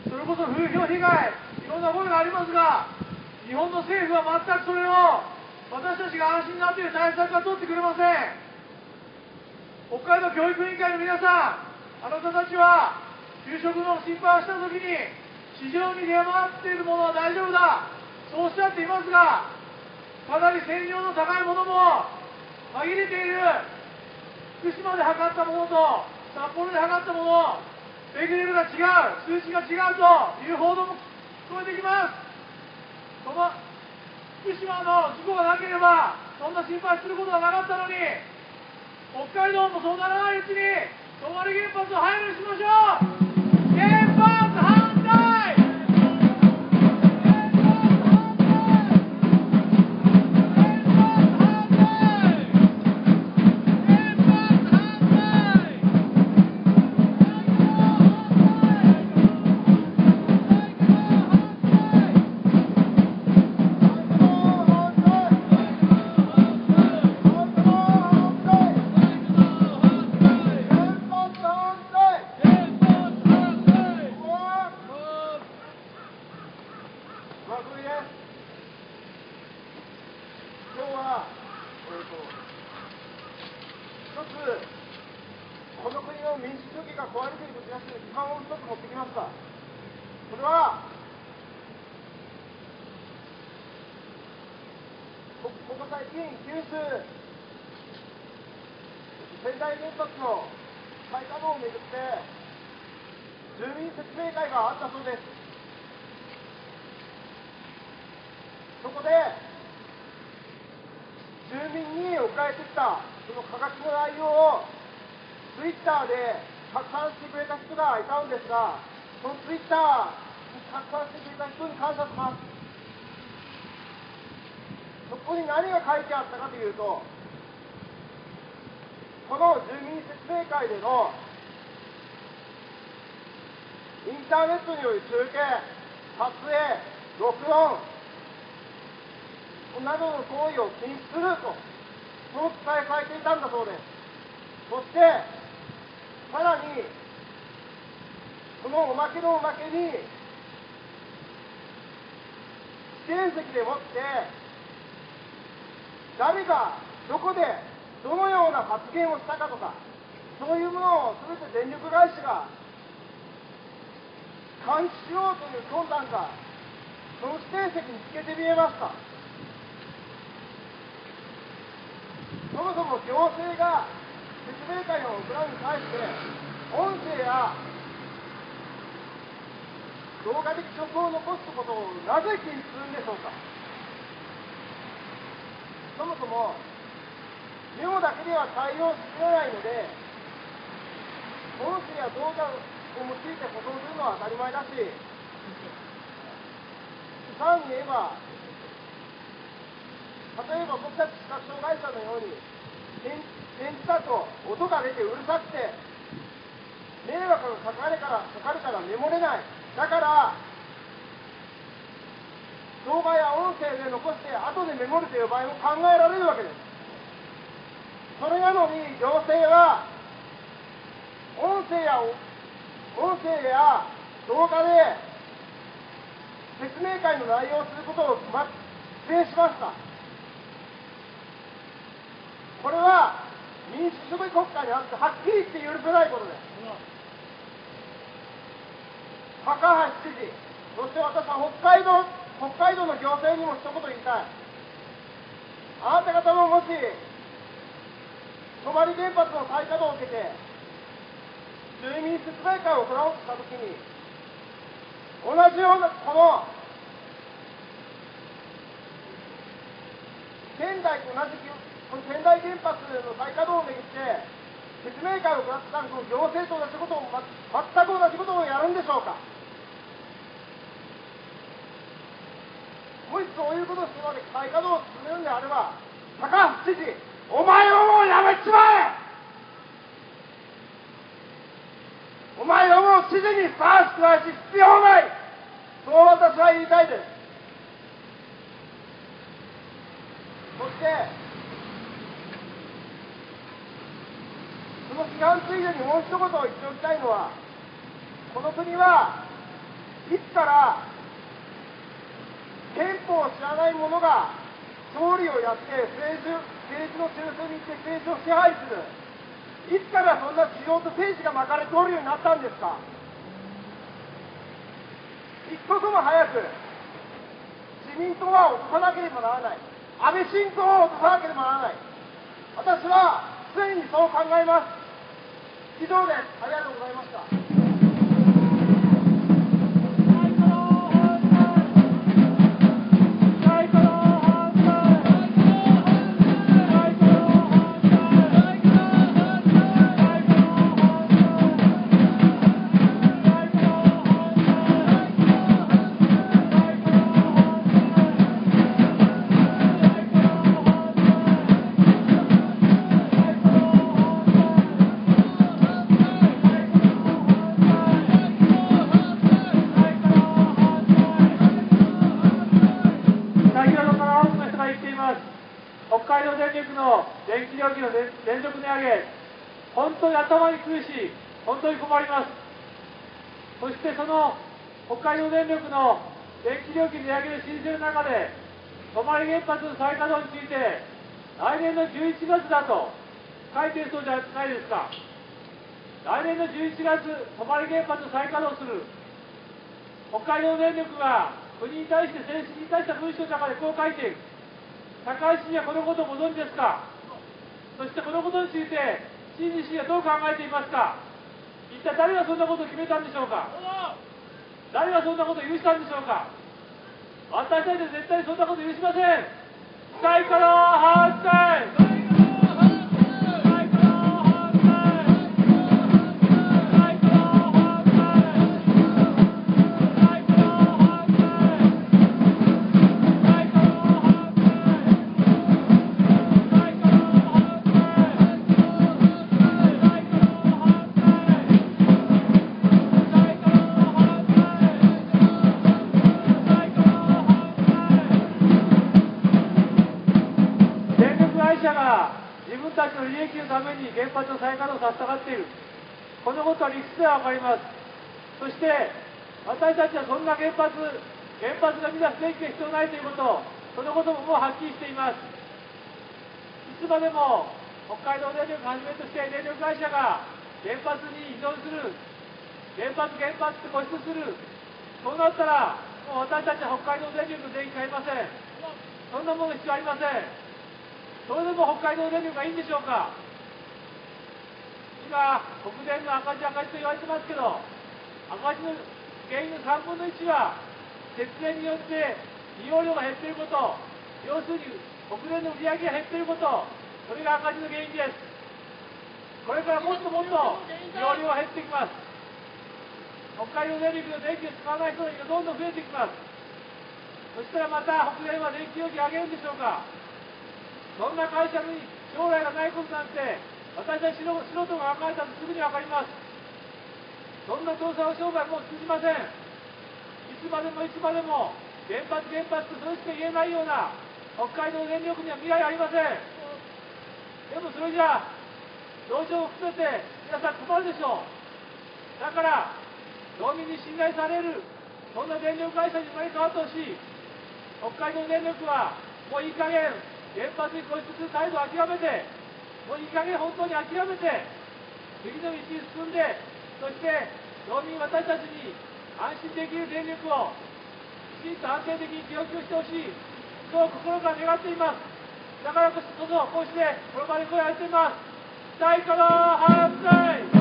す。それこそ風評被害、いろんな声がありますが、日本の政府は全くそれを私たちが安心になっている対策は取ってくれません。北海道教育委員会の皆さん、あなたたちは給食の心配をしたときに、市場に出回っているものは大丈夫だ、そうおっしゃっていますが、かなり線量の高いものも紛れている、福島で測ったものと札幌で測ったもの、レベルが違う、数値が違うという報道も聞こえてきます。その福島の事故がなければ、そんな心配することはなかったのに、北海道もそうならないうちに泊原発を廃炉しましょうの民主主義が壊れているときなしに批判を一つ持ってきました。それはこここ最近九州仙台原発の再稼働をめぐって住民説明会があったそうです。そこで住民に送られてきたその価格の内容をツイッターで拡散してくれた人がいたんですがそのツイッターに拡散してくれた人に感謝しますそこに何が書いてあったかというとこの住民説明会でのインターネットによる中継撮影録音などの行為を禁止すると、そう伝えされていたんだそうです。そして、さらに、そのおまけのおまけに、指定席でもって、誰がどこでどのような発言をしたかとか、そういうものを全て電力会社が監視しようという魂胆が、その指定席につけて見えました。そもそも行政が説明会を行うに対して、音声や動画的証拠を残すことをなぜ禁止するんでしょうか。そもそも、メモだけでは対応しきれないので、音声や動画を用いて保存するのは当たり前だし、さらに言えば、例えば僕たち視覚障害者のように電池だと音が出てうるさくて迷惑がかかるからかかるからメモれない。だから動画や音声で残して後でメモるという場合も考えられるわけです。それなのに行政は音声や音声や動画で説明会の内容をすることをま否定しました。これは民主主義国家にあってはっきり言って許せないことです。高橋知事そして私は北海道北海道の行政にも一言言いたい。あなた方ももし泊原発の再稼働を受けて住民説明会を行おうとしたときに同じようなこの仙台と同じこの仙台原発の再稼働をめぐって説明会を行ったの行政と同じことを、ま、全く同じことをやるんでしょうか。もしそういうことをするまで再稼働を進めるんであれば高橋知事お前はもうやめちまえ。お前はもう知事にふさわしくないし必要ない。そう私は言いたいです。そしての批判ついでにもう一言言っておきたいのはこの国はいつから憲法を知らない者が総理をやって政治政治の中枢に行って政治を支配する。いつからそんな需要と政治が巻かれ通るようになったんですか。一刻も早く自民党は落とさなければならない。安倍晋三を落とさなければならない。私は常にそう考えます。以上ですありがとうございました。の北海道電力の電気料金値上げの申請の中で泊原発の再稼働について来年の11月だと書いているそうじゃないですか。来年の11月泊原発を再稼働する。北海道電力が国に対して正式に対した文書の中でこう書いている。高橋市議はこのことをご存知ですか。そしてこのことについて新西市議はどう考えていますか。体誰がそんなことを決めたんでしょうか？誰がそんなことを許したんでしょうか？私たちは絶対そんなこと許しません。再から反対。ことは理屈では分かります。そして私たちはそんな原発原発が乱す電気が必要ないということそのことももうはっきりしています。いつまでも北海道電力をはじめとして電力会社が原発に依存する原発原発って固執するそうなったらもう私たちは北海道電力の電気買いません。そんなもの必要ありません。それでも北海道電力がいいんでしょうか。今、国電の赤字赤字と言われてますけど、赤字の原因の3分の1は、節電によって利用量が減っていること、要するに国電の売り上げが減っていること、それが赤字の原因です。これからもっともっと利用量が減ってきます。北海道電力の電気を使わない人がどんどん増えてきます。そしたらまた北電は電気料金上げるんでしょうかそんな会社に将来がないことなんて私たち素人が考えたとすぐに分かります。そんな倒産商売もう通じません。いつまでもいつまでも原発原発とそれしか言えないような北海道電力には未来ありません。でもそれじゃあ同情を含めて皆さん困るでしょう。だから農民に信頼されるそんな電力会社に生まれ変わってほしい。北海道電力はもういい加減原発に固執する態度を諦めてもういい加減本当に諦めて次の道に進んでそして農民私たちに安心できる電力をきちんと安定的に供給してほしいそう心から願っています。だからこそこうしてこの場で声を上げています。大化の反対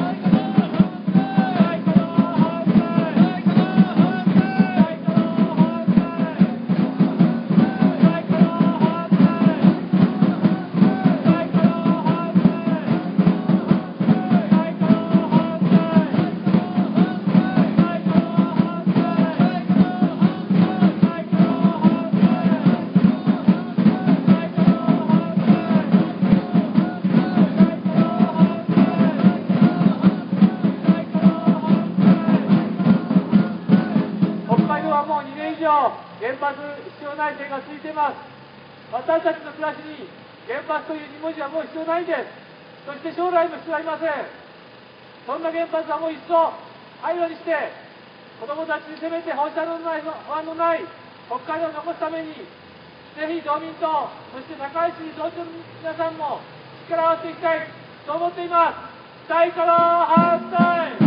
原発という2文字はもう必要ないんです。そして将来も必要ありませんそんな原発はもう一層廃炉にして子どもたちにせめて放射能のない不安のない北海道を残すためにぜひ道民とそして高市同庁の皆さんも力を合わせていきたいと思っています。大化の反対。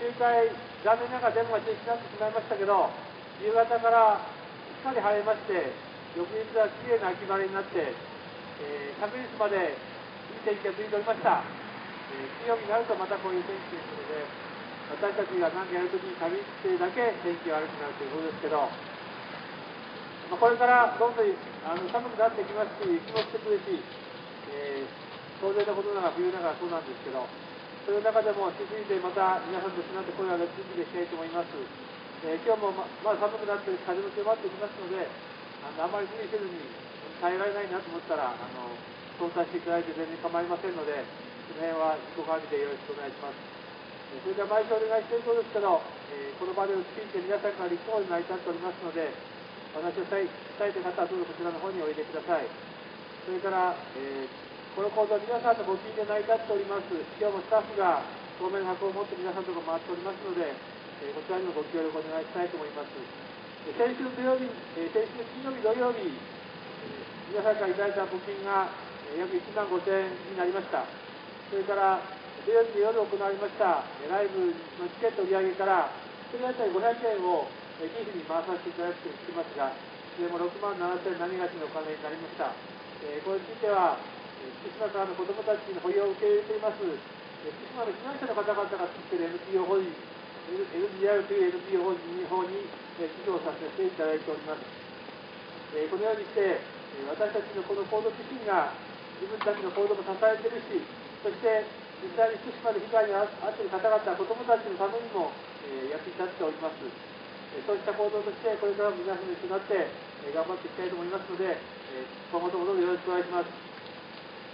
9回、残念ながら全部が中止になってしまいましたけど、夕方からしっかり晴れまして、翌日はきれいな秋晴れになって、えー、昨日までいい天気が続いておりました、えー、金曜日になるとまたこういう天気ということで、私たちが何かやるときに旅してだけ天気が悪くなるということですけど、まあ、これからどんどんあの寒くなってきますし、雪もしてくるし、えー、当然のことながら冬ながらそうなんですけど。そういう中でも引き継いでまた皆さんと一緒になって声を上げ続けていきたいと思います。えー、今日もままだ寒くなって風も強まってきますので、あのあまり無理せずに耐えられないなと思ったら、あの相談していただいて全然構いませんので、その辺は自己管理でよろしくお願いします。それでは毎週お願いしていることですけど、えー、この場でをきちんと皆さんから立候補に成り立っておりますので、話を伝えた方はどうぞこちらの方においでください。それから、えーこの講座、皆さんのご近所成り立っております。今日もスタッフが透明の箱を持って皆さんとこ回っておりますので、え、こちらにもご協力お願いしたいと思います。先週土曜日、え、先週金曜日、土曜日、皆さんからいただいた募金が、約1万5000円になりました。それから、土曜日の夜行われました、ライブのチケット売り上げから、1人当たり500円を、寄付に回させていただくと聞きますが、それも6万7000何がしのお金になりました。えこれについては、福島からの子どもたちの保養を受け入れています、福島の避難者の方々が作っている NPO 法人、LDR という NPO 法人法に寄付をさせていただいております。このようにして、私たちのこの行動自身が自分たちの行動も支えているし、そして実際に福島で被害に遭っている方々、子どもたちのためにも役に立っております。そういった行動として、これからも皆さんと一緒になって頑張っていきたいと思いますので、今後ともどうぞよろしくお願いします。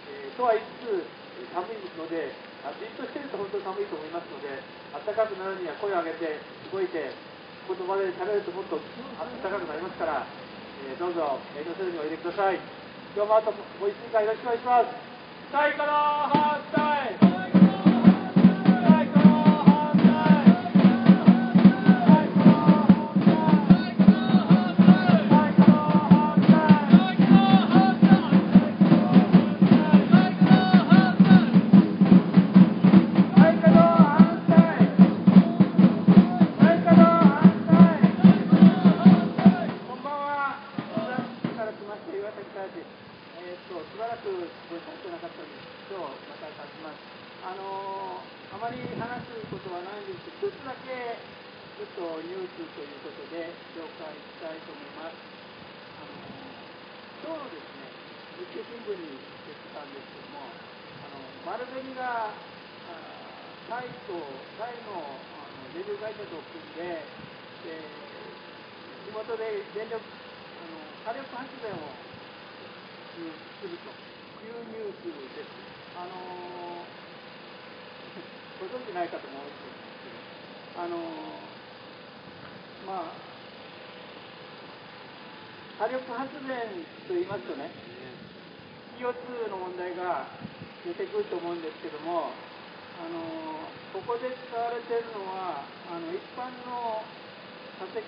えー、とは言いつつ、寒いですので、じっとしてると本当に寒いと思いますので、暖かくなるには声を上げて、動いて、言葉で喋るともっと暖かくなりますから、えー、どうぞ遠慮せずにおいでください。今日もあともう1時間よろしくお願いします。最後の反対ると思うんですけども、あのここで使われているのはあの一般の化石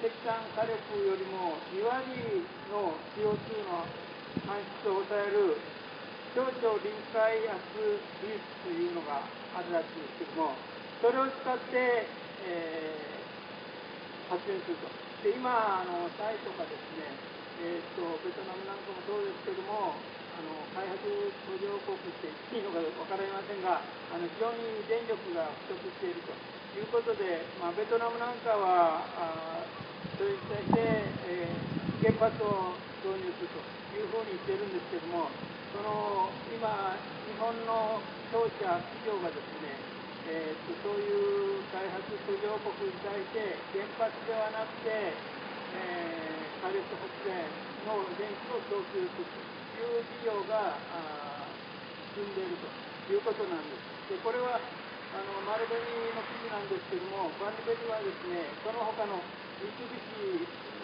石炭火力よりも2割の CO2 の排出を抑える超超臨界圧技術というのがあるらしいんですけどもそれを使って、えー、発電すると。で今あのタイとかですね、えーとベトナムなんかもそうですけどもあの開発途上国っていいのか分かりませんがあの非常に電力が不足していると。いうことで、まあ、ベトナムなんかはあそれに対して、えー、原発を導入すると。いうふうに言っているんですけどもその今日本の商社企業がですねえーと、そういう開発途上国に対して原発ではなくて、えー、火力発電の電気を供給するいう事業が進んでいるということなんです。でこれはあの丸紅の記事なんですけども、丸紅はですね、その他の三菱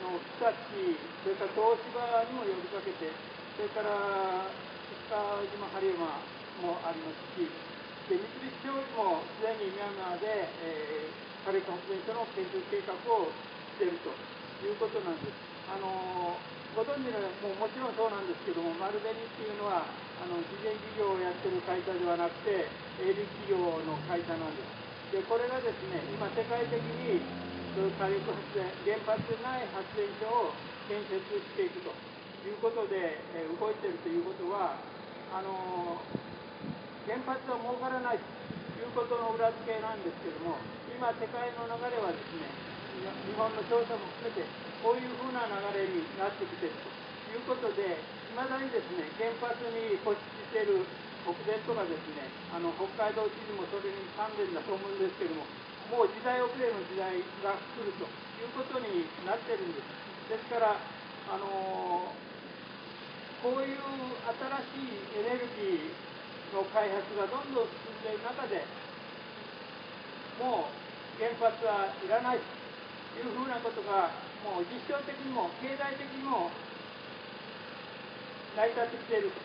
の日立、それから東芝にも呼びかけて、それから石川島ハリウマもありますし、で三菱商事もすでにミャンマーで、えー、火力発電所の建設計画をしているということなんです。あのご存知のもうもちろんそうなんですけども、丸紅っていうのは、あの事前事業をやってる会社ではなくて、営利企業の会社なんです。で、これがですね、今世界的に、そういう火力発電、原発でない発電所を建設していくということで、え、動いてるということは、あの原発は儲からないということの裏付けなんですけども、今世界の流れはですね、日本の商社も含めてこういうふうな流れになってきているということで、いまだにですね原発に固執している国電とかですねあの北海道知事もそれに関連だと思うんですけども、もう時代遅れの時代が来るということになってるんです。ですから、あのこういう新しいエネルギーの開発がどんどん進んでいる中で、もう原発はいらないというふうなことがもう実証的にも経済的にも成り立ってきていると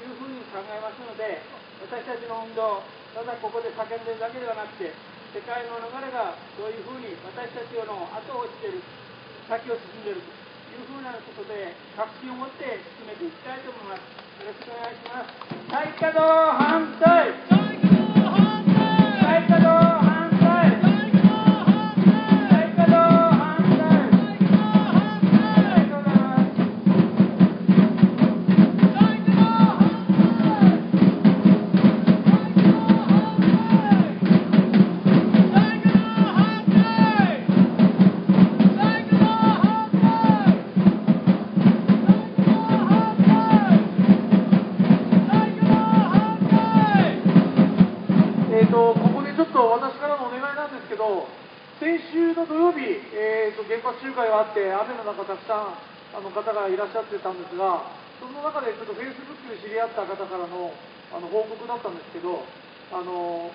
いうふうに考えますので私たちの運動ただここで叫んでるだけではなくて世界の流れがどういうふうに私たちの後をしている先を進んでいるというふうなことで確信を持って進めていきたいと思います。よろしくお願いします。再稼働反対。があって雨の中たくさんあの方がいらっしゃってたんですがその中でちょっとフェイスブックで知り合った方からのあの報告だったんですけどあの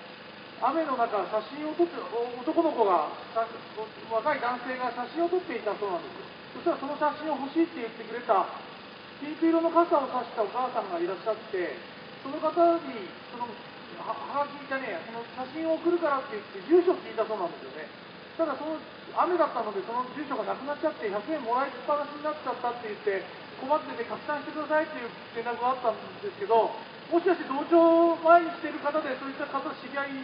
雨の中写真を撮って男の子が若い男性が写真を撮っていたそうなんです。そしたらその写真を欲しいって言ってくれたピンク色の傘を差したお母さんがいらっしゃってその方にそのはがきじゃねえその写真を送るからって言って住所を聞いたそうなんですよね。ただその雨だったのでその住所がなくなっちゃって100円もらいっぱなしになっちゃったって言って困ってて拡散してくださいっていう連絡があったんですけどもしかして同調前にしている方でそういった方知り合いい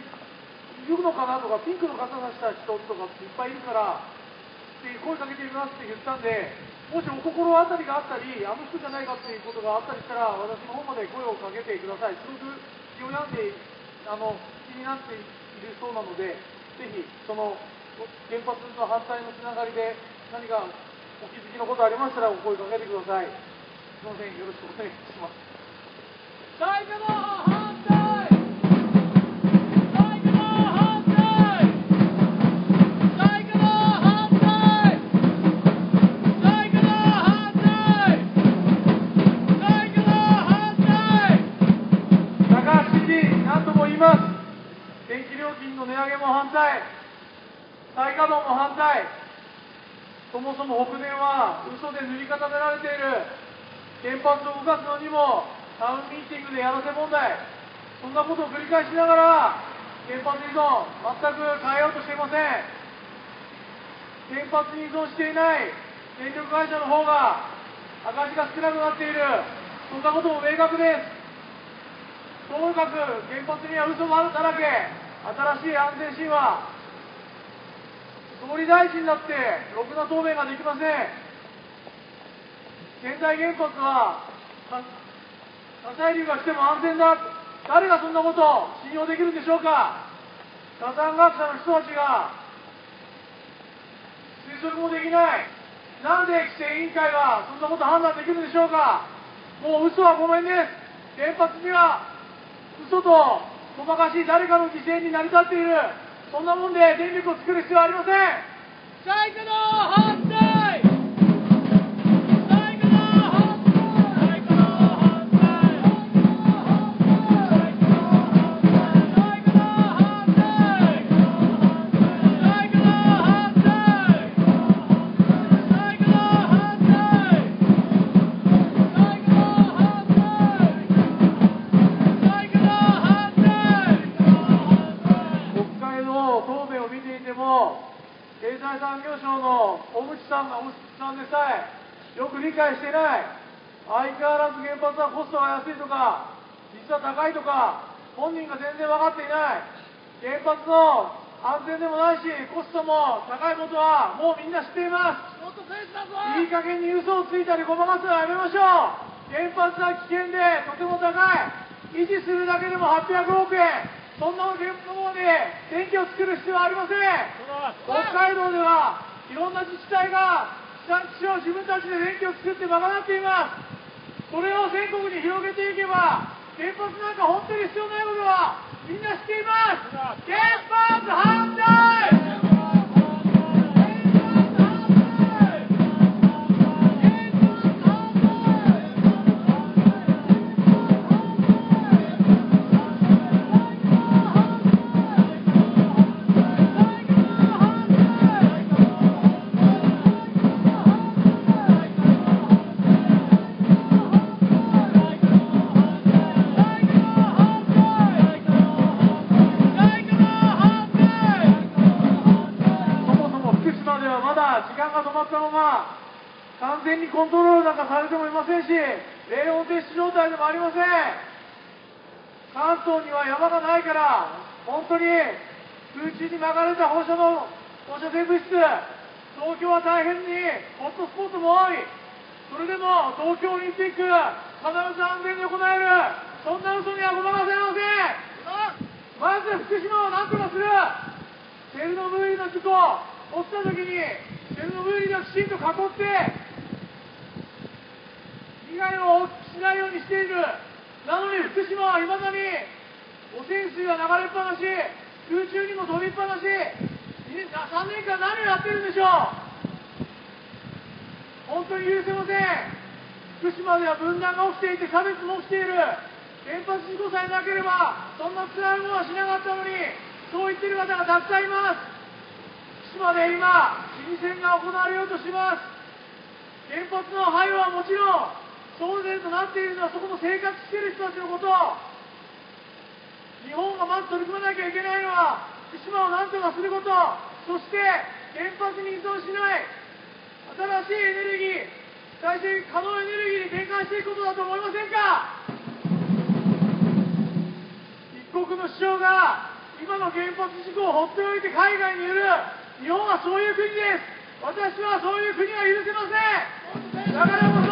るのかなとかピンクの傘さした人とかっていっぱいいるからって声かけてみますって言ったんでもしお心当たりがあったりあの人じゃないかっていうことがあったりしたら私の方まで声をかけてください。すごく読んであの気になっているそうなので、ぜひその原発の反対のつながりで何かお気づきのことありましたらお声かけてください。すみません、よろしくお願いします。再稼働反対再稼働反対再稼働反対再稼働反対高橋知事、何とも言います。電気料金の値上げも反対、再稼働も反対、そもそも北電は嘘で塗り固められている。原発を動かすのにもタウンミーティングでやらせ問題、そんなことを繰り返しながら原発依存、全く変えようとしていません。原発に依存していない電力会社の方が赤字が少なくなっている、そんなことも明確です。ともかく原発には嘘がだらけ、新しい安全神話、総理大臣だってろくな答弁ができません。現在原発は火砕流が来ても安全だ、誰がそんなことを信用できるんでしょうか、火山学者の人たちが推測もできない、なんで規制委員会がそんなこと判断できるんでしょうか、もう嘘はごめんです、原発には嘘とごまかし誰かの犠牲に成り立っている、そんなもんで電力を作る必要はありません。最初の業の小渕さんが小渕さんでさえ、よく理解していない、相変わらず原発はコストが安いとか、実は高いとか、本人が全然分かっていない、原発の安全でもないし、コストも高いことはもうみんな知っています。もっと選手だぞいい加減に嘘をついたりごまかすのはやめましょう。原発は危険でとても高い。維持するだけでも800億円。そんな原発の方で電気を作る必要はありません。北海道ではいろんな自治体が地産地消自分たちで電気を作って賄っています。それを全国に広げていけば原発なんか本当に必要ないことはみんな知っています。原発反対。ありません。関東には山がないから本当に空中に流れた放射能放射性物質東京は大変にホットスポットも多い。それでも東京オリンピック必ず安全に行える。そんな嘘にはごまかせません。まず福島を何とかする。チェルノブイリの事故起きた時にチェルノブイリがきちんと囲って被害を大きくしないようにしている。なのに福島はいまだに汚染水が流れっぱなし空中にも飛びっぱなし3年間何をやってるんでしょう。本当に許せません。福島では分断が起きていて差別も起きている。原発事故さえなければそんな辛いものはしなかったのにそう言ってる方がたくさんいます。福島で今市議選が行われようとします。原発の廃炉はもちろん騒然となっているのはそこの生活している人たちのこと。日本がまず取り組まなきゃいけないのは福島を何とかすること。そして原発に依存しない。新しいエネルギー再生可能エネルギーに転換していくことだと思いませんか。一国の首相が今の原発事故を放っておいて海外にいる。日本はそういう国です。私はそういう国は許せません。だから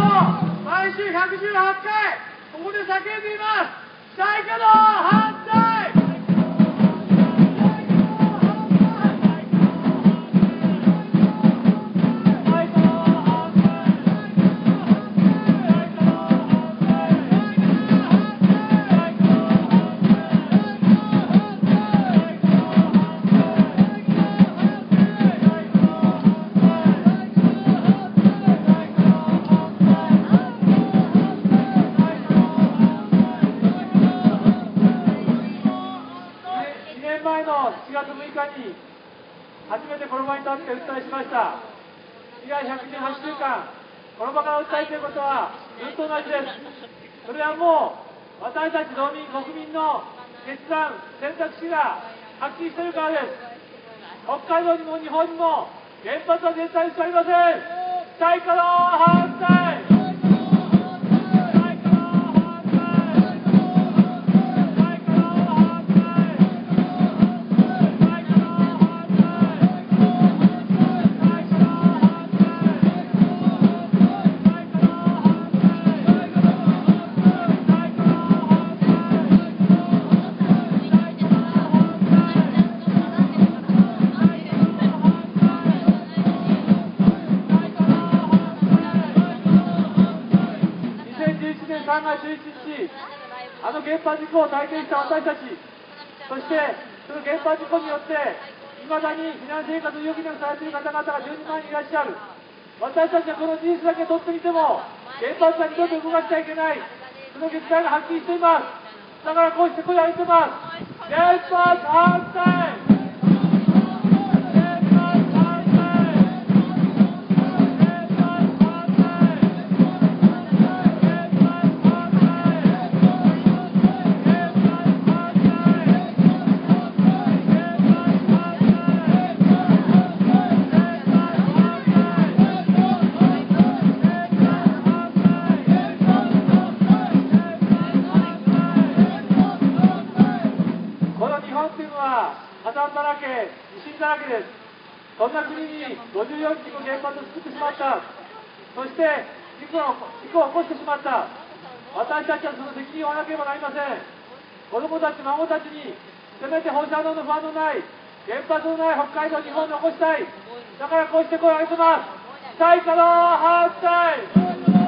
毎週118回ここで叫んでいます再稼働反対場に立って訴えしました以来118週間この場から訴えていることはずっと同じです。それはもう私たち農民国民の決断選択肢がはっきりしているからです。北海道にも日本にも原発は絶対に使いません。再稼働反対。発事故を体験した私たち、そしてその原発事故によって、いまだに避難生活を余儀なくされている方々が12万人いらっしゃる。私たちはこの事実だけ取ってみても、原発は二度と動かしちゃいけない。その決断がはっきりしています。だからこうして声を上げてます。原発反対事故を事故を起こしてしまった。私たちはその責任を負わなければなりません。子供たち、孫たちに、せめて放射能の不安のない、原発のない北海道、日本を残したい。だからこうして声を上げてます。対再稼働反対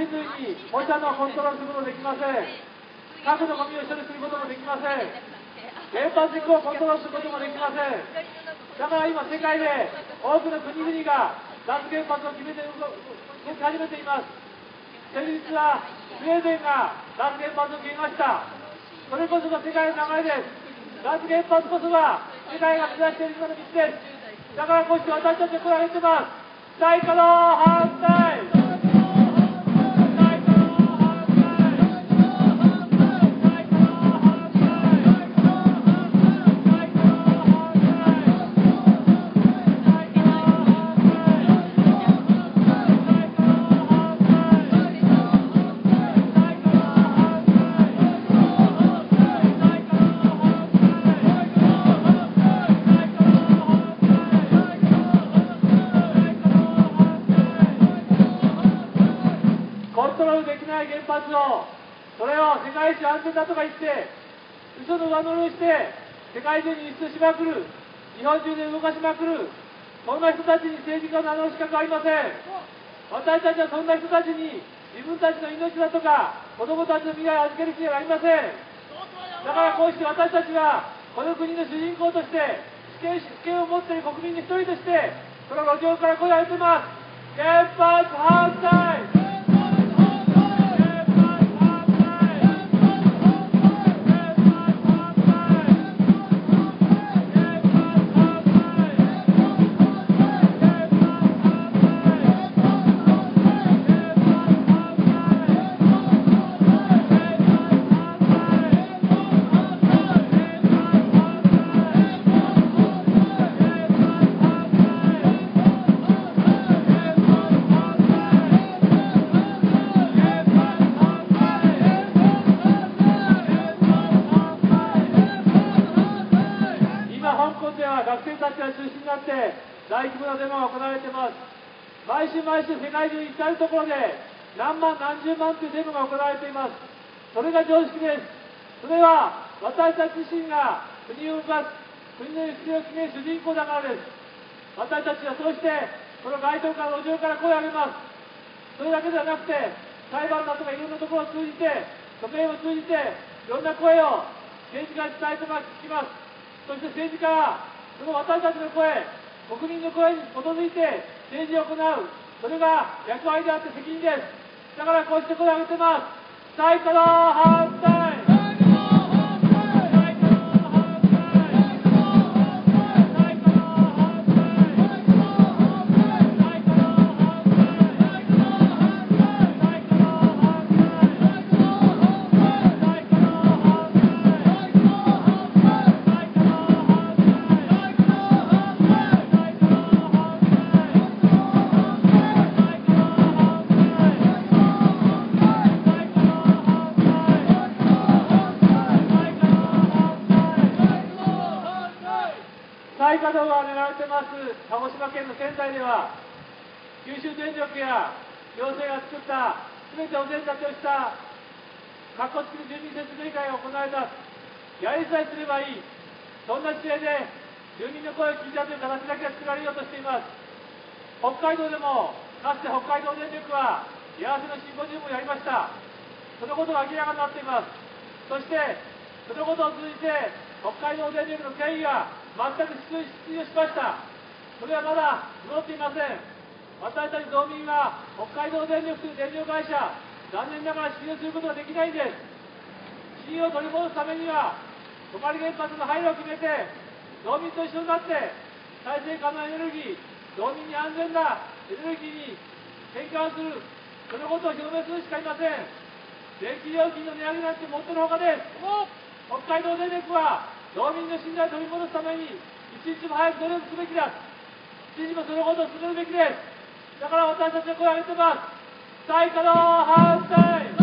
私たち人類に放射能をコントロールすることができません。核のゴミを処理することもできません。原発事故をコントロールすることもできません。だから今世界で多くの国々が脱原発を決めて動動き始めています。先日はスウェーデンが脱原発を決めました。それこそが世界の流れです。脱原発こそが世界が目指している今の道です。だからこうして私たちはこれを言ってます。再稼働反対。嘘の上乗りをして、世界中に輸出しまくる、日本中で動かしまくる、そんな人たちに政治家を名乗る資格はありません。私たちはそんな人たちに自分たちの命だとか、子供たちの未来を預ける必要はありません。だからこうして私たちは、この国の主人公として、主権主権を持っている国民の一人として、その路上から声を上げてます。原発反対界中至るところで何万何十万というデモが行われています。それが常識です。それは私たち自身が国を動かす、国の行く手を決める主人公だからです。私たちはそうして、この街頭から路上から声を上げます。それだけではなくて、裁判だとかいろんなところを通じて、署名を通じて、いろんな声を政治家に伝えてます、聞きます。そして政治家は、その私たちの声、国民の声に基づいて政治を行う。それが役割であって責任です。だからこうして声を上げてます。再稼働反対った全てお膳立てをした。かっこつきの住民説明会が行われたやりさえすればいい。そんな姿勢で住民の声を聞いたという形だけが作られようとしています。北海道でもかつて北海道電力は幸せのシンポジウムをやりました。そのことが明らかになっています。そしてそのことを通じて北海道電力の権威が全く失墜しました。それはまだ戻っていません。私たち道民は北海道電力という電力会社残念ながら信用することができないんです。信用を取り戻すためには泊原発の配慮を決めて道民と一緒になって再生可能エネルギー道民に安全なエネルギーに転換するそのことを表明するしかありません。電気料金の値上げなんてもってのほかです。北海道電力は道民の信頼を取り戻すために一日も早く努力すべきだ。一日もそのことを進めるべきです。だから私たちは声を上げてます。再稼働反対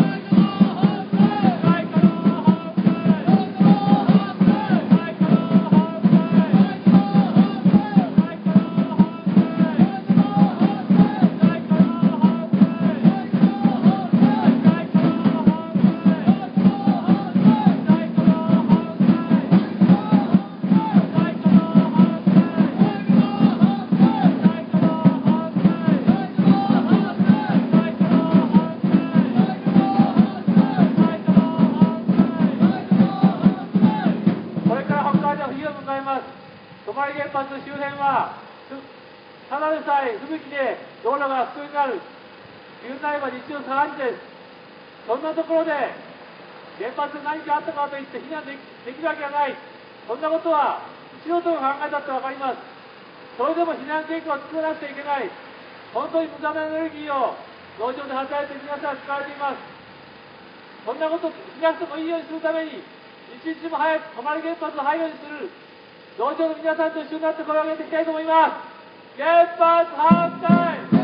ところで原発で何かあったからといって避難できできるわけがない。そんなことは素人が考えたって分かります。それでも避難計画を作らなくちゃいけない。本当に無駄なエネルギーを農場で働いてる皆さんは使われています。そんなことをしなくてもいいようにするために一日も早く泊原発を廃炉にする。農場の皆さんと一緒になって声を上げていきたいと思います。原発反対!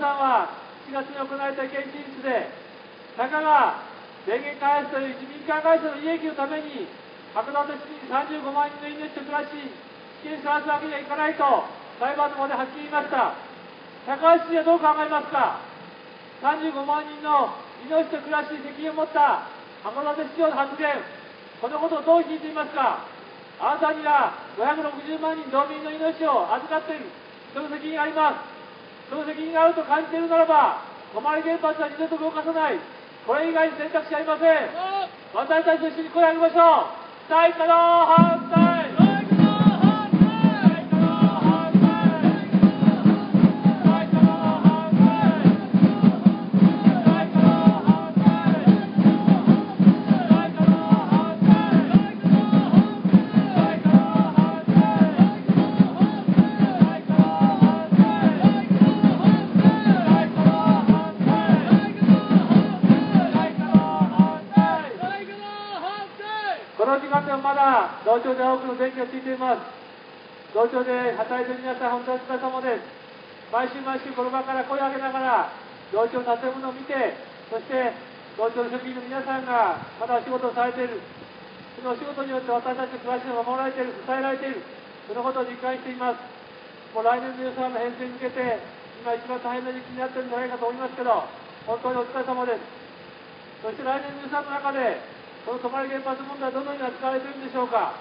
さんは7月に行われた意見陳述でたかが電源開発という自民間会社の利益のために函館市に35万人の命と暮らし危険さらすわけにはいかないと裁判の場ではっきり言いました。高橋市はどう考えますか？35万人の命と暮らしに責任を持った函館市長の発言このことをどう聞いていますか？あなたには560万人道民の命を預かっているその責任があります。その責任があると感じているならば泊原発は二度と動かさない。これ以外に選択肢ありません。私たちと一緒に声を上げましょう。再稼働反対まだ同庁で多くの電気がついています。同庁で働いている皆さん、本当にお疲れ様です。毎週毎週この場から声を上げながら、同庁の建物を見て、そして同庁の職員の皆さんがまだお仕事をされている、そのお仕事によって私たちの暮らしが守られている、支えられている、そのことを実感しています。もう来年の予算の編成に向けて、今一番大変な時期になっているんじゃないかと思いますけど、本当にお疲れ様です。そして来年の予算の中で、この泊原発問題はどのように扱われているんでしょうか。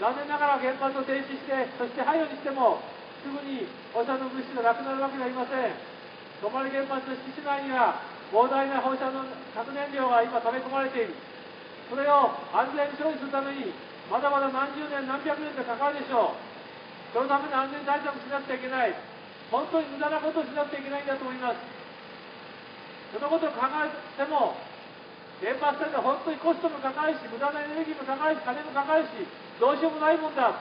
残念ながら原発を停止して、そして廃炉にしても、すぐに放射能物質がなくなるわけがありません。泊原原発の敷地内には、膨大な放射能核燃料が今溜め込まれている。それを安全に処理するために、まだまだ何十年、何百年とかかるでしょう。そのために安全対策しなくちゃいけない。本当に無駄なことをしなくちゃいけないんだと思います。そのことを考えても、原発って本当にコストもかかるし、無駄なエネルギーもかかるし、金もかかるし、どうしようもないもんだ。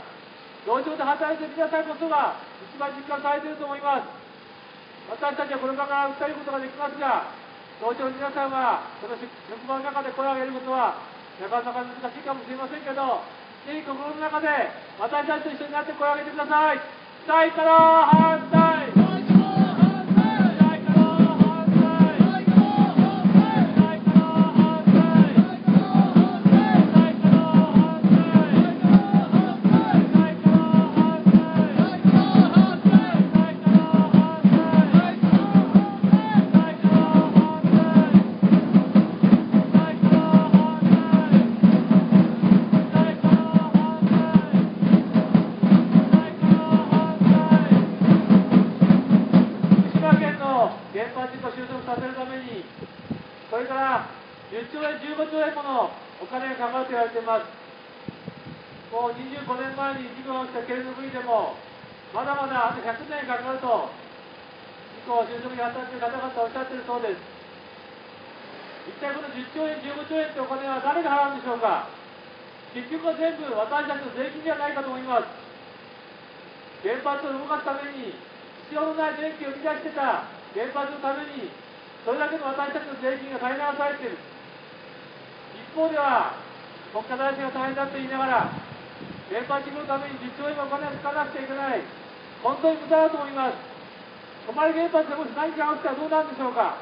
同庁で働いている皆さんこそが一番実感されていると思います。私たちはこの場から訴えることができますが、同庁の皆さんは、この職場の中で声を上げることは、なかなか難しいかもしれませんけど、ぜひ心の中で私たちと一緒になって声を上げてください。したいから反対まだまだあと100年かかると、事故収束に当たっている方々はおっしゃっているそうです。一体この10兆円、15兆円ってお金は誰が払うんでしょうか結局は全部私たちの税金ではないかと思います。原発を動かすために必要のない電気を生み出してた原発のためにそれだけの私たちの税金が垂れ流されている一方では国家財政が大変だと言いながら原発事故のために10兆円のお金を使わなくちゃいけない本当に無駄だと思います泊まり原発でもし何かが起きたらどうなるんでしょうか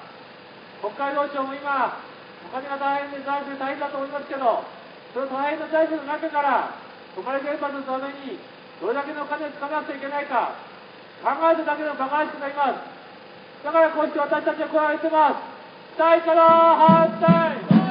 北海道庁も今お金が大変で財政大変だと思いますけどその大変な財政の中から泊原原発のためにどれだけのお金を使わなくちゃいけないか考えるだけでもバカらしくなります。だからこうして私たちは声を上げてます。したいから反対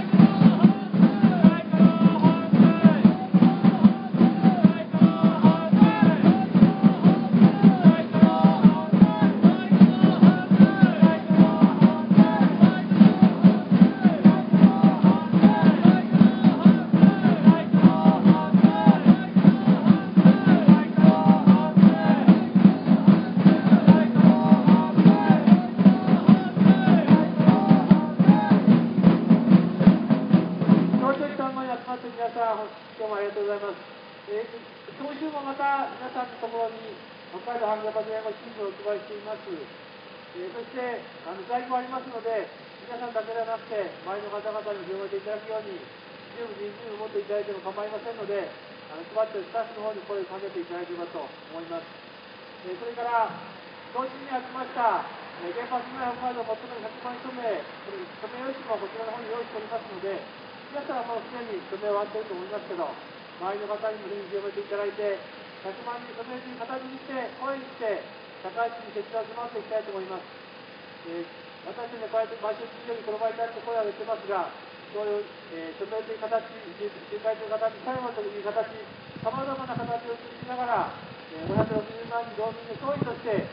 さん、今日もありがとうございます。えー今週もまた皆さんのところに北海道半型電話新聞をお配りしています。えーそして、あの在庫ありますので、皆さんだけではなくて、周りの方々にも広めていただくように、十分人数を持っていただいても構いませんので、あの配っているスタッフの方に声をかけていただければと思います。えーそれから、同時に集まった、えー原発前北海道最も100万署名、これ署名用紙もこちらの方に用意しておりますので、皆さんはもうすでに署名終わっていると思いますけど、周りの方にもぜひ広めていただいて、100万人署名という形にして、声にして、社会地に設置を集まっていきたいと思います。えー私たちはこうやって毎週金曜日この場に立って声を上げてますが、そういう、えー署名という形、集会という形、最後という形、さまざまな形を通じながら、えー560万人道民の総意として、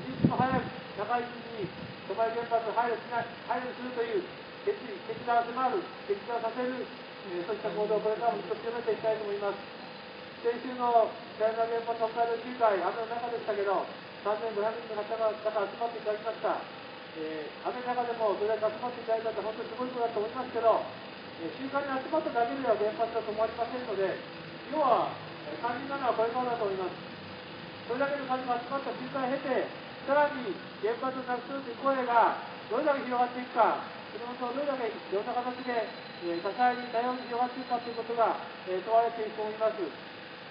一日も早く社会主義に疎外原発を配慮しない、配慮するという決意、決断を迫る、決断させる、えーそういった行動をこれからもずっと強めていきたいと思います。先週の北山原発北海道集会、雨の中でしたけど、3500人の方が集まっていただきました。えー雨の中でもそれだけ集まっていただいたって本当にすごいことだと思いますけど、えー集会に集まっただけでは原発は止まりませんので、要は、えー肝心なのはこれからだと思います。それだけの数が集まった集会を経て、さらに原発をなくすという声がどれだけ広がっていくか、そのことをどれだけいろんな形でえー多彩に多様に広がっていくかということが、えー問われていると思います。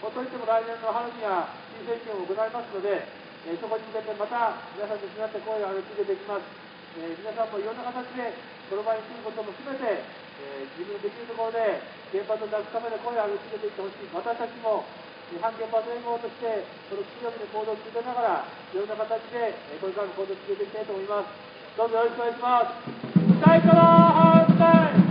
といっても来年の春には新政権を行いますので、えーそこに向けてまた皆さんと一緒になって声を上げ続けていきます。えー皆さんもいろんな形でこの場に来ることも含めて、えー自分のできるところで原発をなくすための声を上げ続けていってほしい。私たちも反原発連合として、この金曜日の行動を続けながら、いろんな形でえこれからの行動を続けていきたいと思います。どうぞよろしくお願いします。最高の反対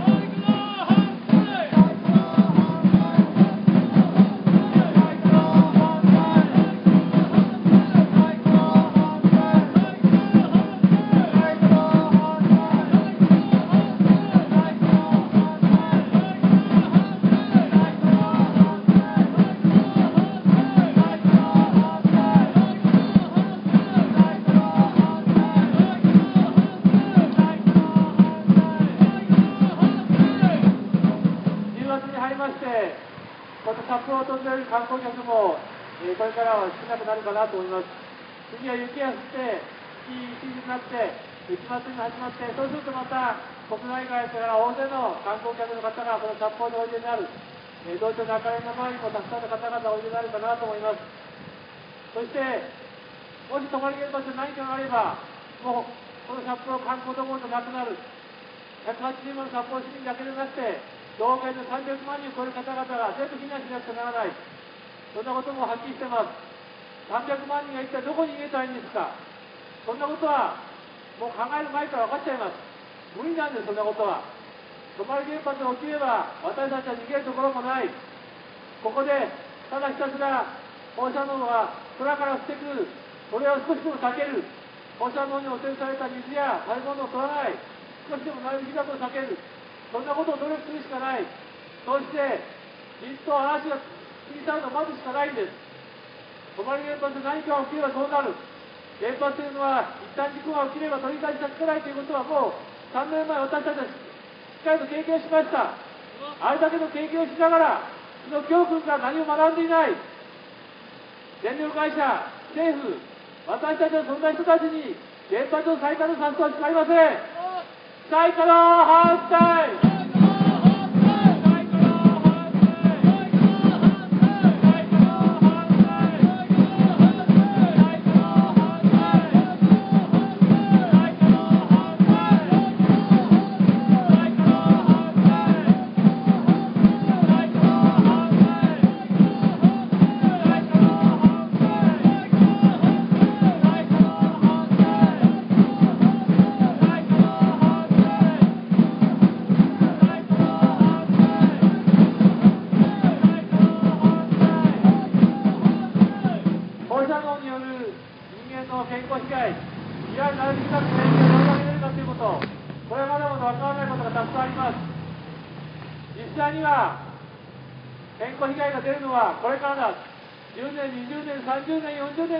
ーシーズンになって、雪祭りが始まって、そうするとまた国内外から大勢の観光客の方がこの札幌においでになる、えー同庁の赤レンガ周りにもたくさんの方々おいでになるかなと思います。そして、もし泊まり原発で何かがあれば、もうこの札幌観光どころじゃなくなる。180万の札幌市民だけでなくて、道外の300万人を超える方々が全部避難しなくちゃならない。そんなこともはっきりしてます。300万人が一体どこに逃げたらいいんですか。そんなことは、もう考える前から分かっちゃいます。無理なんです、そんなことは。泊まり原発が起きれば、私たちは逃げるところもない。ここで、ただひたすら、放射能が空から降ってくる。それを少しでも避ける。放射能に汚染された水や食べ物を取らない。少しでも内部被曝を避ける。そんなことを努力するしかない。そして、じっと嵐が過ぎ去るのを待つしかないんです。泊まり原発で何か起きればそうなる。原発というのは、一旦事故が起きれば取り返しがつかないということはもう、3年前私たちはしっかりと経験しました。あれだけの経験をしながら、その教訓から何も学んでいない。電力会社、政府、私たちはそんな人たちに原発を再稼働させてはしかありません。再稼働反対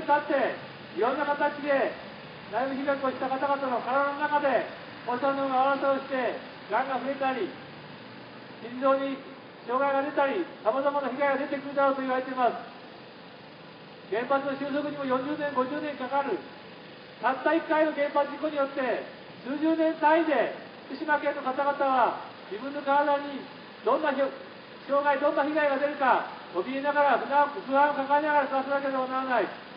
年、経って、いろんな形で内部被曝をした方々の体の中で放射能が争いをして、がんが増えたり、心臓に障害が出たり、さまざまな被害が出てくるだろうと言われています。原発の収束にも40年、50年かかる。たった1回の原発事故によって、数十年単位で福島県の方々は自分の体にどんな障害、どんな被害が出るか、怯えながら、不安不安を抱えながら暮らさなければならない。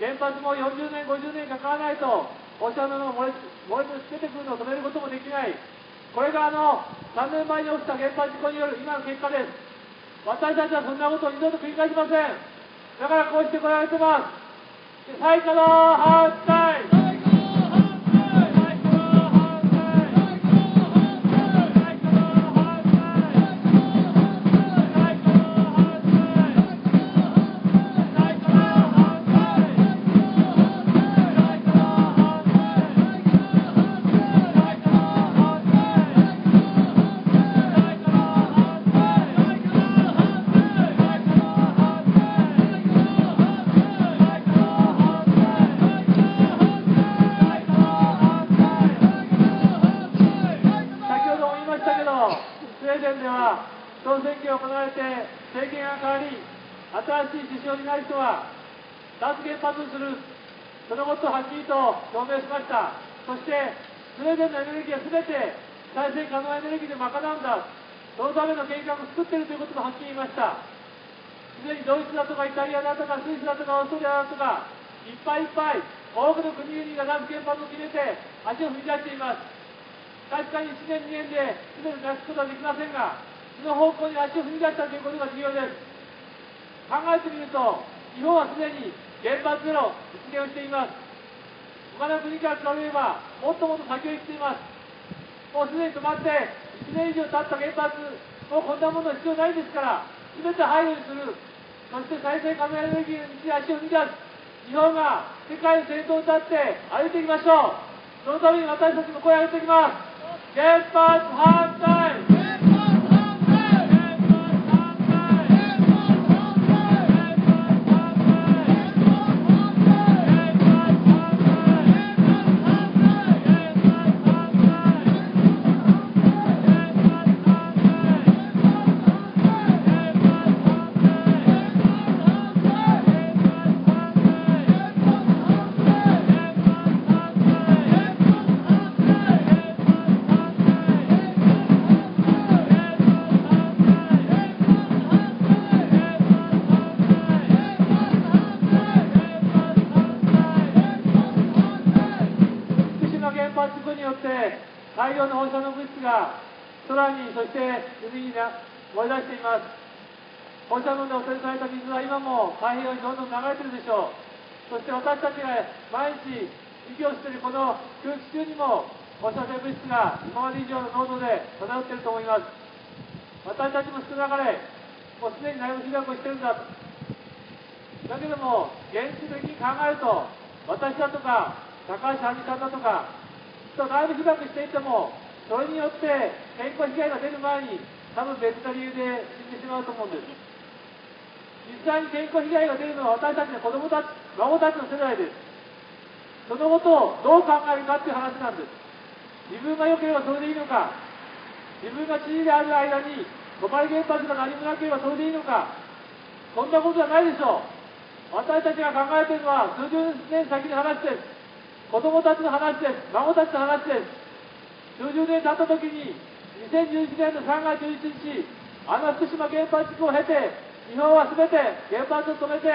原発も40年、50年かからないと、放射能が漏れ漏れ出てくるのを止めることもできない。これがあの、3年前に起きた原発事故による今の結果です。私たちはそんなことを二度と繰り返しません。だからこうしてこられてます。で再稼働反対そのこと表明しました。そして、スウェーデンのエネルギーは全て再生可能エネルギーで賄うんだ。そのための計画を作っているということもはっきり言いましたすでにドイツだとかイタリアだとかスイスだとかオーストリアだとかいっぱいいっぱい多くの国々が脱原発を決めて足を踏み出しています確かに1年2年で全てなくすことはできませんがその方向に足を踏み出したということが重要です考えてみると日本はすでに原発ゼロ実現をしています他の国から比べればもっともっと先を行っています。もうすでに止まって1年以上経った原発もうこんなもの必要ないですから全て廃炉にするそして再生可能エネルギーに足を踏み出す日本が世界の先頭に立って歩いていきましょう。そのために私たちも声を上げていきます。原発反対太平洋にどんどん流れてるでしょう。そして私たちが毎日息をしているこの空気中にも放射性物質が今まで以上の濃度で漂っていると思います。私たちも少なかれもうすでに内部被爆をしているんだ。だけども現実的に考えると私だとか高橋はじさんだとかと内部被爆していてもそれによって健康被害が出る前に多分別な理由で死んでしまうと思うんです。実際に健康被害が出るのは私たちの子供たち孫たちの世代です。そのことをどう考えるかっていう話なんです。自分が良ければそれでいいのか。自分が知事である間に泊原発が何もなければそれでいいのか。そんなことじゃないでしょう。私たちが考えているのは数十年先の話です。子供たちの話です。孫たちの話です。数十年経った時に2011年の3月11日あの福島原発事故を経て日本は全て原発を止めて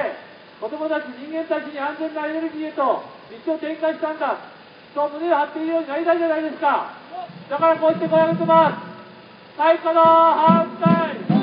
子供たち人間たちに安全なエネルギーへと道を展開したんだ。と胸を張っているようになりたいじゃないですか。だからこうして声を上げてます最高の反対。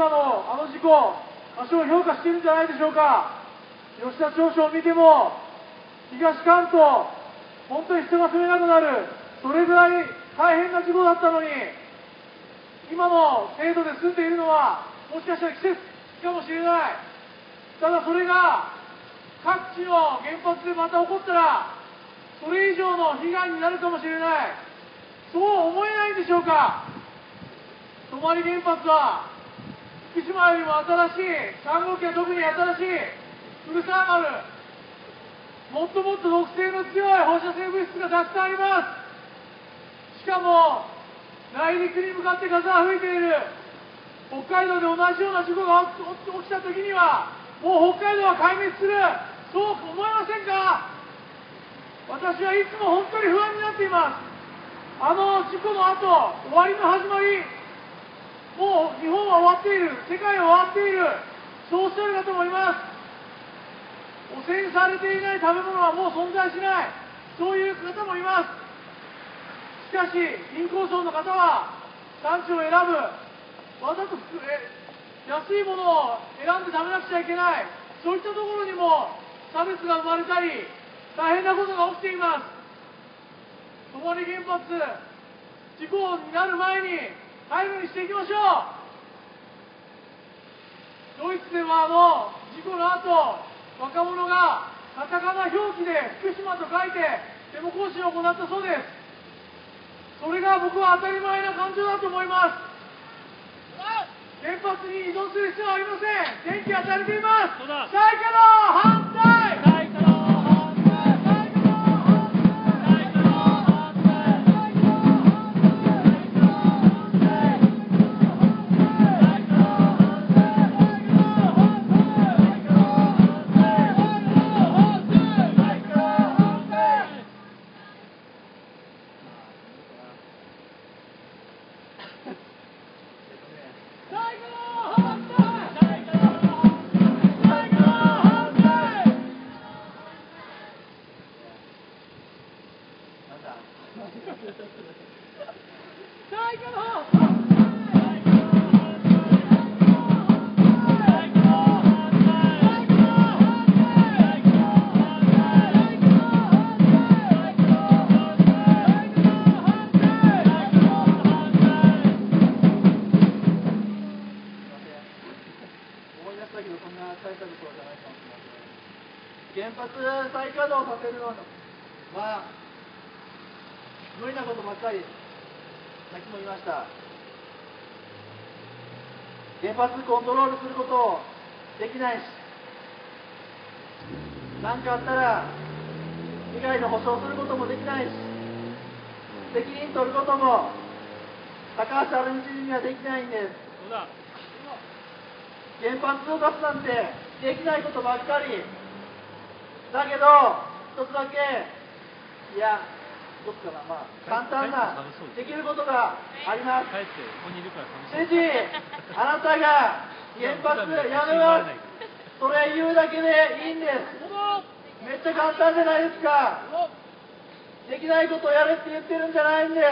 福島のあの事故多少評価してるんじゃないでしょうか。吉田町長を見ても東関東本当に人が住めなくなる。それぐらい大変な事故だったのに今の制度で住んでいるのはもしかしたら季節かもしれない。ただそれが各地の原発でまた起こったらそれ以上の被害になるかもしれない。そう思えないんでしょうか。泊原発は福島よりも新しい3号機は特に新しい古沢丸。もっともっと毒性の強い放射性物質がたくさんあります。しかも内陸に向かって風が吹いている。北海道で同じような事故が起き起きた時にはもう北海道は壊滅する。そう思いませんか？私はいつも本当に不安になっています。あの事故の後終わりの始まりもう日本は終わっている。世界は終わっている。そうおっしゃる方もいます。汚染されていない食べ物はもう存在しない。そういう方もいます。しかし貧困層の方は産地を選ぶ。わざと安いものを選んで食べなくちゃいけない。そういったところにも差別が生まれたり大変なことが起きています。泊原発事故になる前に廃炉にしていきましょう。ドイツではあの事故の後若者がカタカナ表記で福島と書いてデモ行進を行ったそうです。それが僕は当たり前な感情だと思います。原発に依存する必要はありません。電気は足りています。そうだ再稼働させるのは無理なことばっかり。さっきも言いました。原発コントロールすることできないし。何かあったら被害の保証することもできないし。責任取ることも高橋アルミ知事にはできないんです。原発を出すなんてできないことばっかり。だけど一つだけ。いやどっちかな。まあ簡単なできることがあります。知事あなたが原発やめます。それ言うだけでいいんです。めっちゃ簡単じゃないですか。できないことをやれって言ってるんじゃないんです。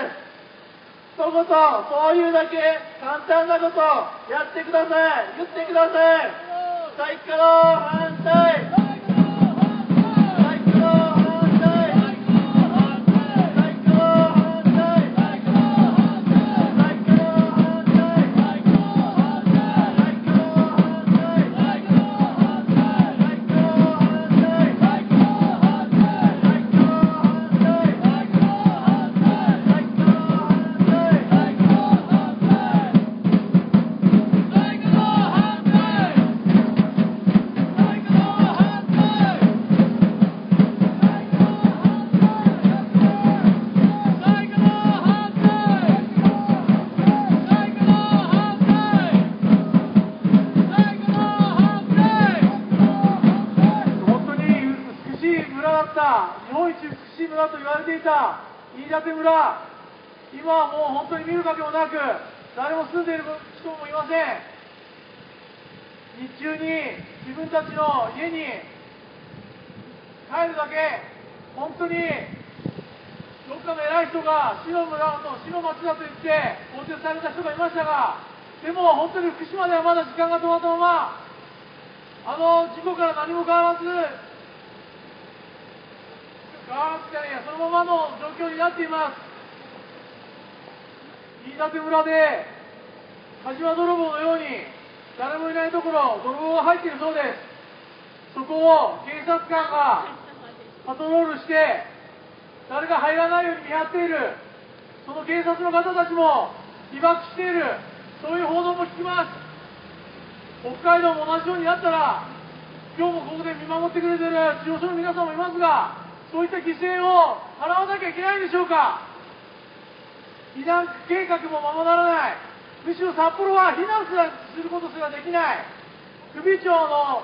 一言そういうだけ簡単なことやってください。言ってください。再稼働反対村今はもう本当に見る影もなく誰も住んでいる人もいません。日中に自分たちの家に帰るだけ本当にどっかの偉い人が死の村の死の町だと言って更迭された人がいましたがでも本当に福島ではまだ時間が止まったままあの事故から何も変わらず、変わらずじゃねえや、そのままの状況になっています。飯舘村で、火事場泥棒のように、誰もいないところ、泥棒が入っているそうです。そこを警察官がパトロールして、誰が入らないように見張っている、その警察の方たちも被爆している、そういう報道も聞きます。北海道も同じようになったら、今日もここで見守ってくれてる地方署の皆さんもいますが、そういった犠牲を払わなきゃいけないんでしょうか。避難計画もままならない。むしろ札幌は避難することすらできない。首長の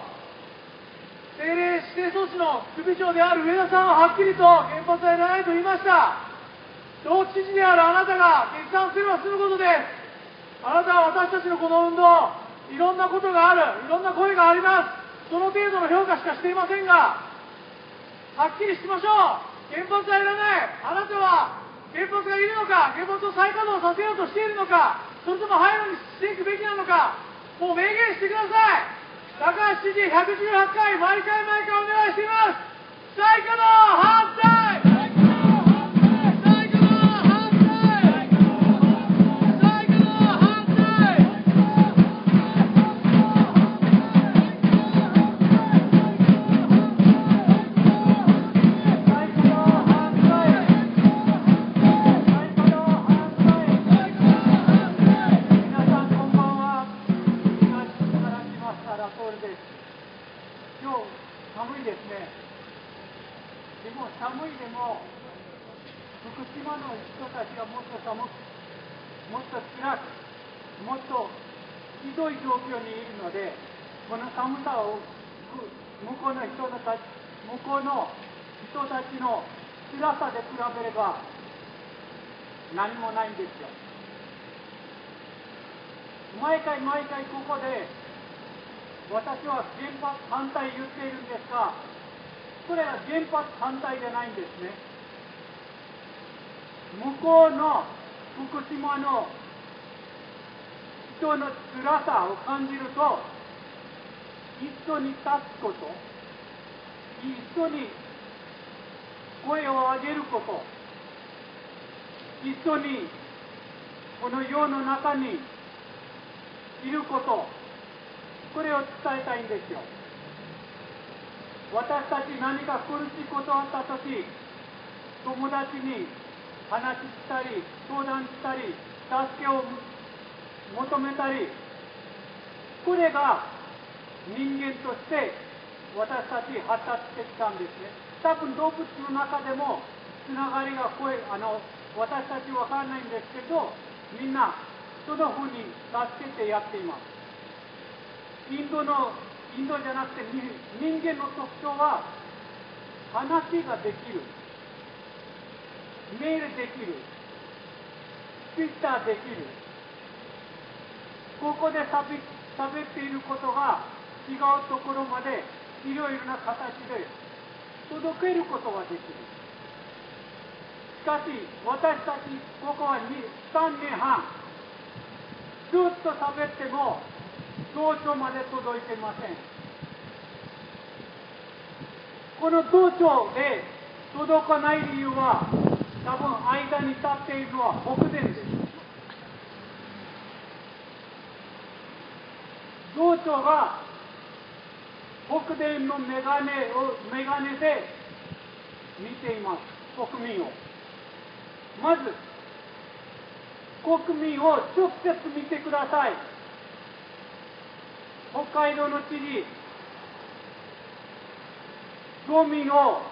政令指定措置の首長である上田さんははっきりと原発はいらないと言いました。同知事であるあなたが決断すれば済むことです。あなたは私たちのこの運動、いろんなことがある、いろんな声があります。その程度の評価しかしていませんが、はっきりしましょう。原発はいらない。あなたは原発がいるのか、原発を再稼働させようとしているのか、それとも廃炉にしていくべきなのか、もう明言してください。高橋知事118回、毎回毎回お願いしています。再稼働反対の人たち、向こうの人たちの辛さで比べれば何もないんですよ。毎回毎回ここで私は原発反対言っているんですが、それは原発反対じゃないんですね。向こうの福島の人の辛さを感じると、一緒に立つこと、一緒に声を上げること、一緒にこの世の中にいること、これを伝えたいんですよ。私たち何か苦しいことあったとき、友達に話したり、相談したり、助けを求めたり、これが人間として私たち発達してきたんですね。多分動物の中でもつながりが声あの私たちわからないんですけど、みんなそのふうに助けてやっています。インドの、インドじゃなくて人間の特徴は話ができる。メールできる。ツイッターできる。ここで喋っていることが違うところまでいろいろな形で届けることができる。しかし、私たち、ここは3年半、ずっと喋っても、同調まで届いてません。この同調で届かない理由は、多分間に立っているのは北電です。同調が北電のメガネを、メガネで見ています、国民を。まず、国民を直接見てください。北海道の知事、道民を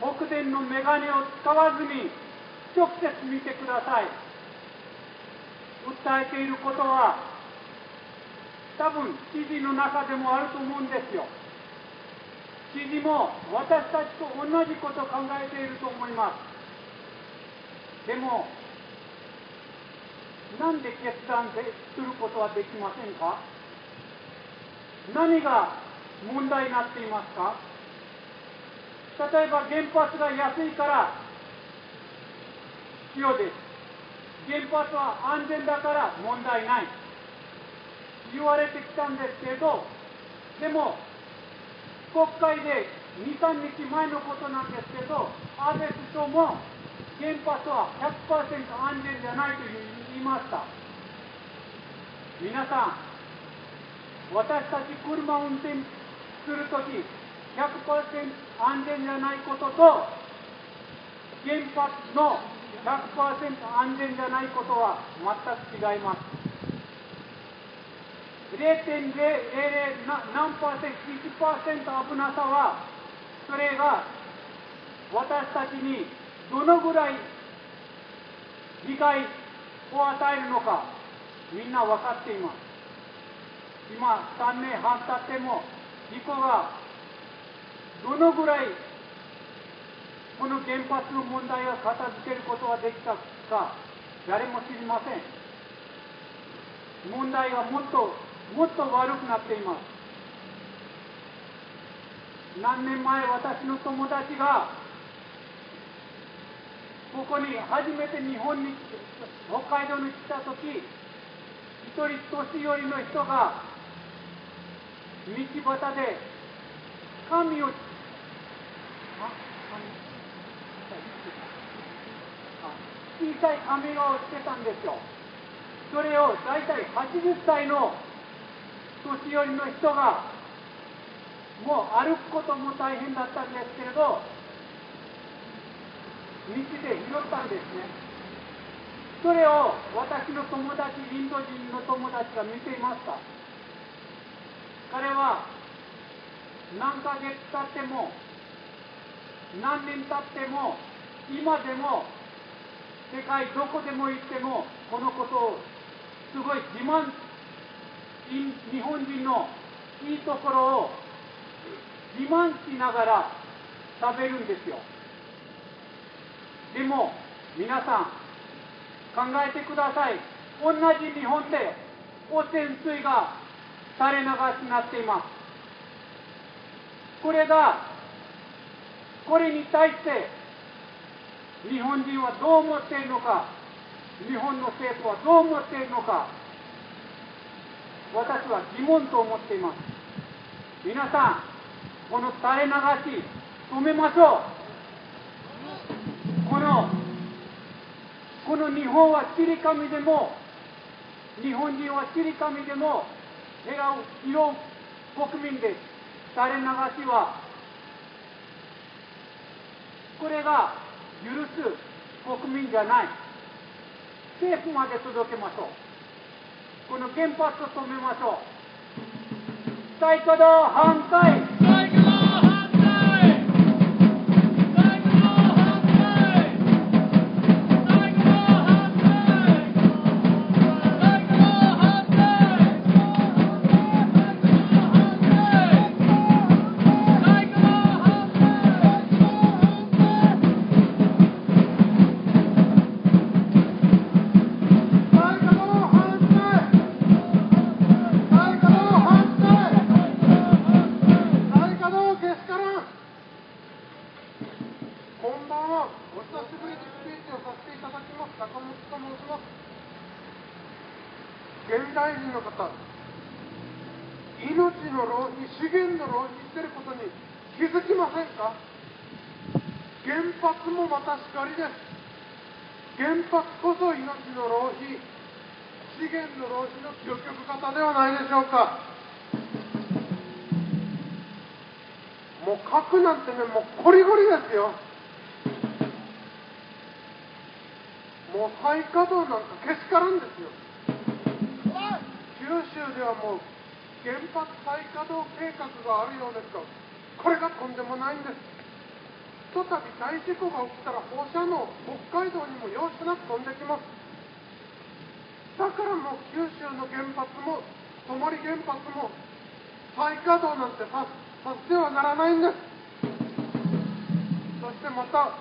北電のメガネを使わずに直接見てください。訴えていることは、多分知事の中でもあると思うんですよ。知事も私たちと同じことを考えていると思います。でも、なんで決断することはできませんか？何が問題になっていますか？例えば原発が安いから必要です。原発は安全だから問題ない。言われてきたんですけど、でも、国会で2、3日前のことなんですけど、安倍首相も原発は100%安全じゃないと言いました。皆さん、私たち車を運転するとき、100%安全じゃないことと、原発の100%安全じゃないことは全く違います。0.00何パーセント、1%危なさは、それが私たちにどのぐらい被害を与えるのか、みんな分かっています。今、3年半経っても、事故がどのぐらいこの原発の問題を片付けることができたか、誰も知りません。問題はもっともっと悪くなっています。何年前私の友達がここに初めて日本に北海道に来た時一人年寄りの人が道端で紙を小さい紙をしてたんですよ。それを大体80歳の年寄りの人がもう歩くことも大変だったんですけれど道で拾ったんですね。それを私の友達インド人の友達が見ていました。彼は何ヶ月経っても何年経っても今でも世界どこでも行ってもこのことをすごい自慢日本人のいいところを自慢しながら食べるんですよ。でも皆さん考えてください。同じ日本で汚染水が垂れ流しになっています。これがこれに対して日本人はどう思っているのか日本の政府はどう思っているのか。私は疑問と思っています。皆さんこの垂れ流し止めましょう。このこの日本はちり紙でも日本人はちり紙でも笑顔色国民です垂れ流しはこれが許す国民じゃない。政府まで届けましょう。この原発を止めましょう。再稼働反対。でしょうか？もう核なんてねもうゴリゴリですよ。もう再稼働なんかけしからんですよ。九州ではもう原発再稼働計画があるようですがこれがとんでもないんです。ひとたび大事故が起きたら放射能北海道にも容赦なく飛んできます。だからもう九州の原発も泊原発も再稼働なんてささせてはならないんです。そしてまた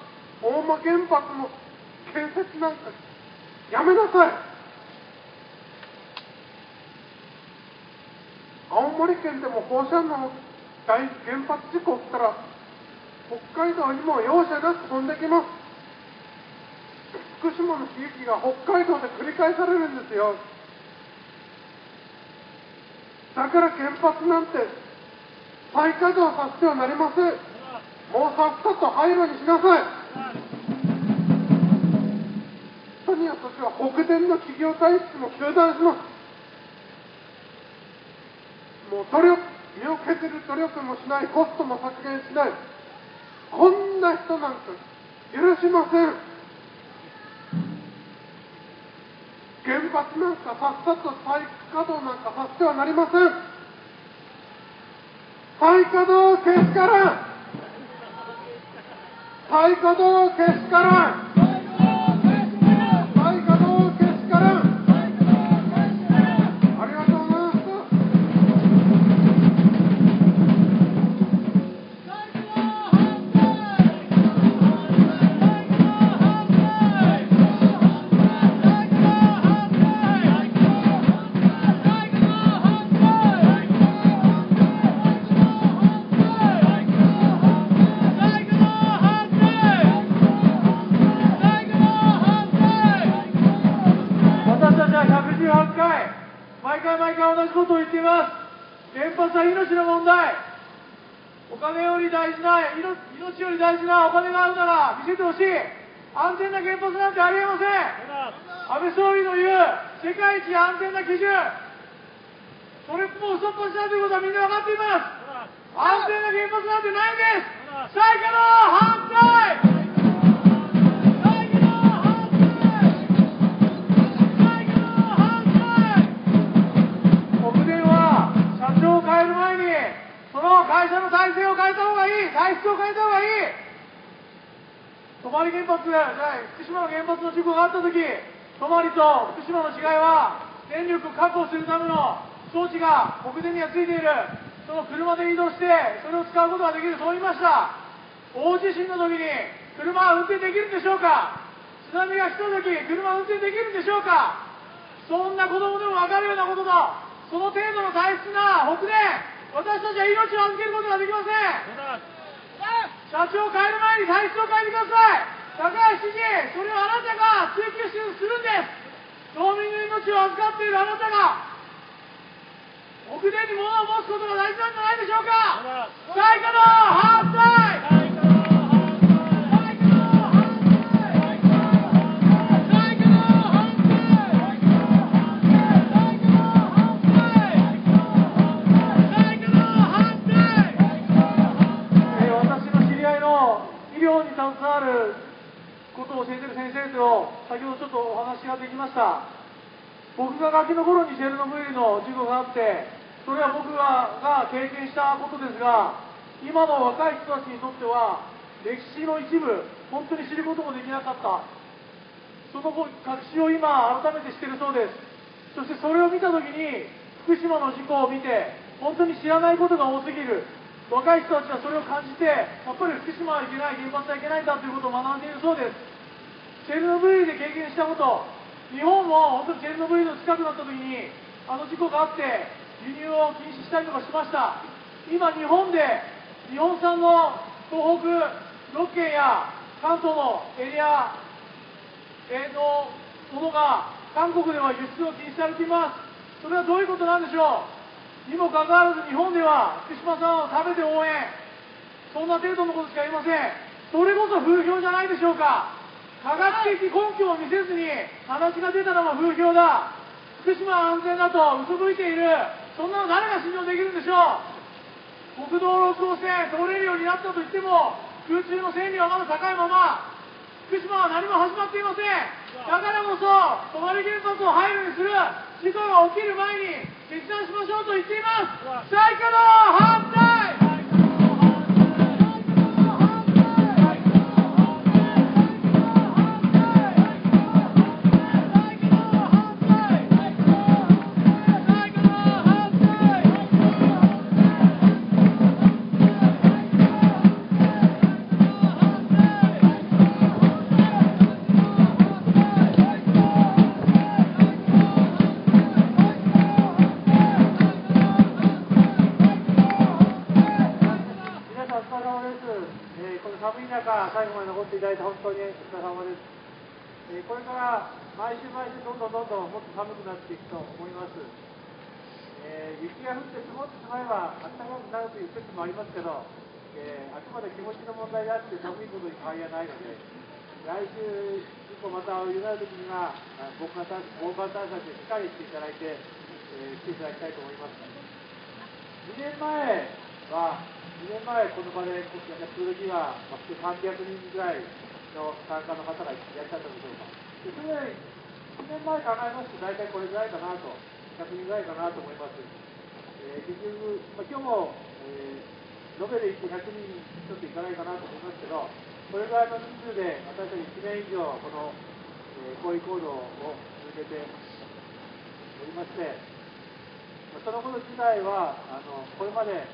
大間原発も建設なんかやめなさい。青森県でも放射能大原発事故起きたら北海道にも容赦なく飛んできます。福島の悲劇が北海道で繰り返されるんですよ。だから原発なんて再稼働させてはなりません。もうさっさと廃炉にしなさい。人に私は北電の企業体質も糾弾しますもう努力身を削る努力もしないコストも削減しない。こんな人なんか許しません。原発なんかさっさと再稼働なんかさせてはなりません。再稼働を消すから。再稼働を消すから。安全な基準。それも嘘っぱちだということはみんな分かっています。安全な原発なんてないんです。再稼働反対国電は社長を変える前にその会社の体制を変えた方がいい、体質を変えた方がいい。泊原発、福島の原発の事故があった時、泊と福島の違いは、電力を確保するための装置が北電にはついている。その車で移動して、それを使うことができる、そう言いました。大地震の時に、車は運転できるんでしょうか？津波が来た時、車は運転できるんでしょうか？そんな子供でも分かるようなことだ。その程度の大切な北電、私たちは命を預けることができません。社長を変える前に体質を変えてください。高橋知事、それをあなたが追求するんです。島民の命を預かっているあなたが、北電に物を持つことが大事なんじゃないでしょうか。再稼働反対私の知り合いの医療に携わることを教えてる先生と先ほどちょっとお話ができました。僕がガキの頃にチェルノブイリの事故があってそれは僕がが経験したことですが今の若い人たちにとっては歴史の一部本当に知ることもできなかった。その後学習を今改めてしてるそうです。そしてそれを見た時に福島の事故を見て本当に知らないことが多すぎる。若い人たちはそれを感じてやっぱり福島はいけない原発はいけないんだということを学んでいるそうです。チェルノブイリで経験したこと。日本も本当にチェルノブイリの近くなった時にあの事故があって輸入を禁止したりとかしました。今日本で日本産の東北6県や関東のエリアのものが韓国では輸出を禁止されています。それはどういうことなんでしょう？にもかかわらず日本では福島さんを食べて応援。そんな程度のことしか言いません。それこそ風評じゃないでしょうか。科学的根拠を見せずに話が出たのは風評だ。福島は安全だと嘘吹いている。そんなの誰が信用できるんでしょう？国道6号線通れるようになったと言っても空中の線量はまだ高いまま。福島は何も始まっていません。だからこそ泊原原発を廃炉にする。事故が起きる前に決断しましょうと言っています。再稼働反対！変わりはないので来週以降またお湯がある時には防寒対策でしっかりしていただいて、えー来ていただきたいと思います2年前は、2年前この場でこうやってる時は、まあ、300人ぐらいの参加の方がいらっしゃったでしょうか。でそれ1年前考えますと大体これぐらいかなと、100人ぐらいかなと思います。えー結局、まあ、今日も、えー延べで1 100人ちょっといかないかなと思いますけど、これぐらいの人数で私たち1年以上この、えー抗議行動を続けておりまして、そのこと自体はあのこれまで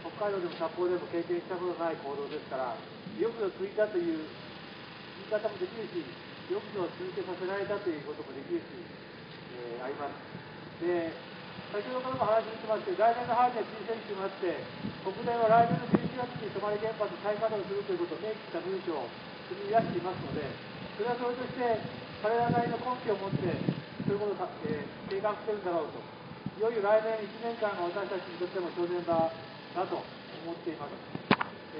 北海道でも札幌でも経験したことのない行動ですからよくぞ続いたという言い方もできるしよくぞ続けさせられたということもできるし、えーあります。で先ほどからも話してますけど来年の春には申請してまして国電は来年の11月に泊原発再稼働するということを明記した文書を組み出していますのでそれはそれとして彼らなりの根拠を持ってそういうことを、えー計画してるんだろうといよいよ来年1年間が私たちにとっても正念場だと思っています。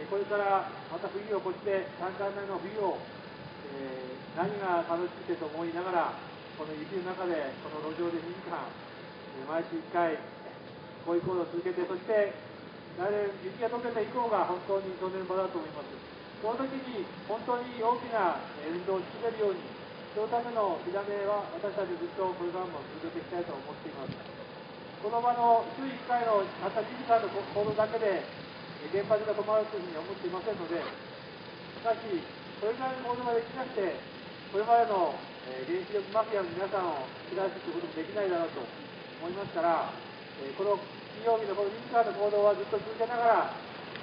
えーこれからまた冬を越して3回目の冬を、えー何が楽しくてと思いながらこの雪の中でこの路上で2時間、毎週1回こういう行動を続けてそして来年雪が溶けて以降が本当に正念場だと思います。その時に本当に大きな運動を続けるようにそのための火種は私たちずっとこれからも続けていきたいと思っています。この場の週1回のたった2時間の行動だけで原発が止まるというふうに思っていませんので、しかし、それぐらいの行動ができなくて、これまでの原子力マフィアの皆さんを引き出すということもできないだろうと思いますから、えーこの金曜日のこの自らの行動はずっと続けながら、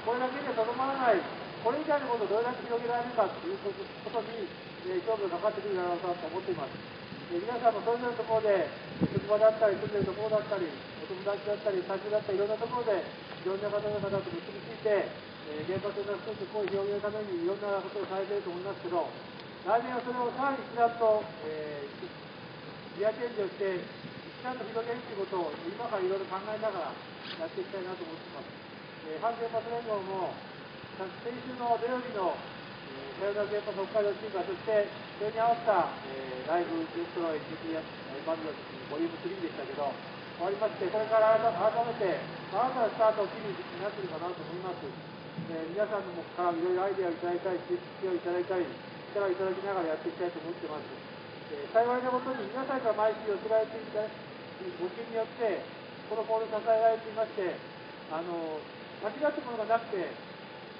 これだけでとどまらない、これ以外のことをどれだけ広げられるかということに、えー勝負がかかってくるだろうかと思っています。えー皆さんもそれぞれのところで、職場だったり、住んでるところだったり、お友達だったり、会社だったり、いろんなところで、いろんな方々と結びついて、えー原発の少し声を広げるためにいろんなことをされていると思いますけど、来年はそれをさらに一段と、えーギアチェンジをして、一段と広げるということを今からいろいろ考えながらやっていきたいなと思ってます。えー反原発連合も、先週の土曜日の、えー、さよなら原発北海道新聞そしてそれに合わせた、えーライブデストロイ GP バンドボリューム3でしたけど、終わりまして、これから改めて、新たなスタートを切る時期になっているかなと思います。えー皆さんのからいろいろアイデアをいただいたり、知識をいただいたり、力をいただきながらやっていきたいと思っています。え幸いなことに皆さんから毎週寄せられていた募金によって、この行動支えられていまして、あの間違ったものがなくて、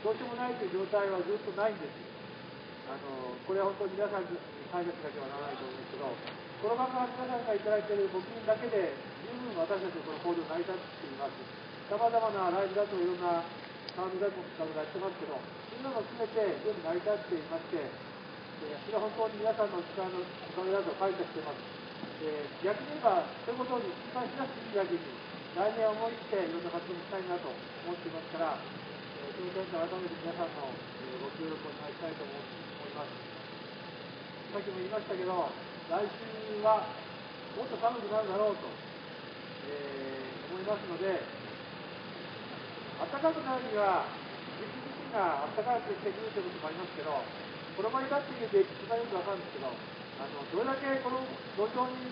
どうしようもないという状態はずっとないんです。あのこれは本当に皆さんに感謝しなければならないと思うんですけど、この番組皆さんがいただいている募金だけで、十分私たちのこの行動成り立っています。さまざまなライブだといろんなサウンドだとかやってますけど、みんなの全て全部成り立っていまして、えーそれは本当に皆さんの力のおかげだと感謝しています。えー逆に言えば、そういうことに心配しなくていいだけに、来年思い切っていろんな活動をしたいなと思っていますから、えーその点で改めて皆さんの、えーご協力をお願いしたいと思思います。さっきも言いましたけど、来週はもっと寒くなるだろうと、えー思いますので、暖かくなるには、自分自身が暖かくしてくるということもありますけど、この場に立っているで一番よくわかるんですけど、あのどれだけこの路上に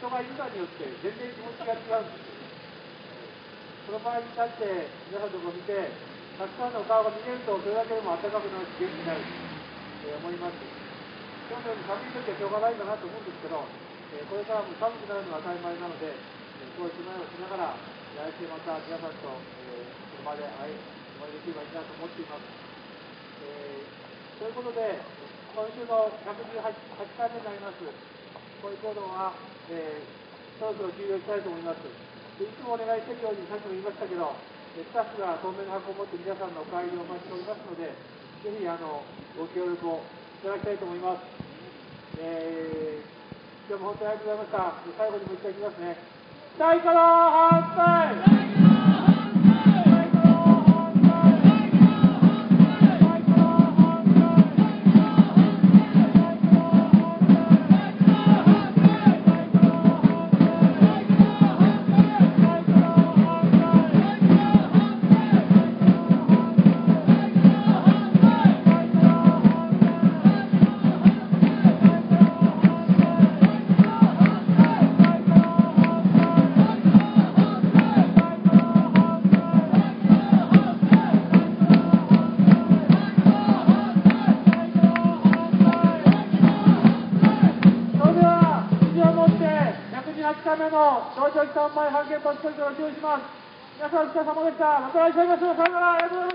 人がいるかによって全然気持ちが違うんですよ。その場に立って皆さんのところを見て、たくさんの顔が見えると、それだけでも暖かくなるし、元気になる、えー思います。今日のように寒い時はしょうがないかなと思うんですけど、えこれからも寒くなるのは当たり前なので、えこういう備えをしながら、来週また皆さんと、えー、その場で会い、お会いできればいいなと思っています。ということで、今週の118回目になります、こういう行動は、えーそろそろ終了したいと思います。でいつもお願いしているように、さっきも言いましたけど、えスタッフが透明な箱を持って皆さんのお帰りをお待ちしておりますので、ぜひあのご協力をいただきたいと思います。えー、今日も本当にありがとうございました。最後にもう一回いきますね。最高の反対目の少々期間前半原発処理を終了します。皆さんお疲れ様でした。また来週お会いしましょう。さよなら。ありがとうございます。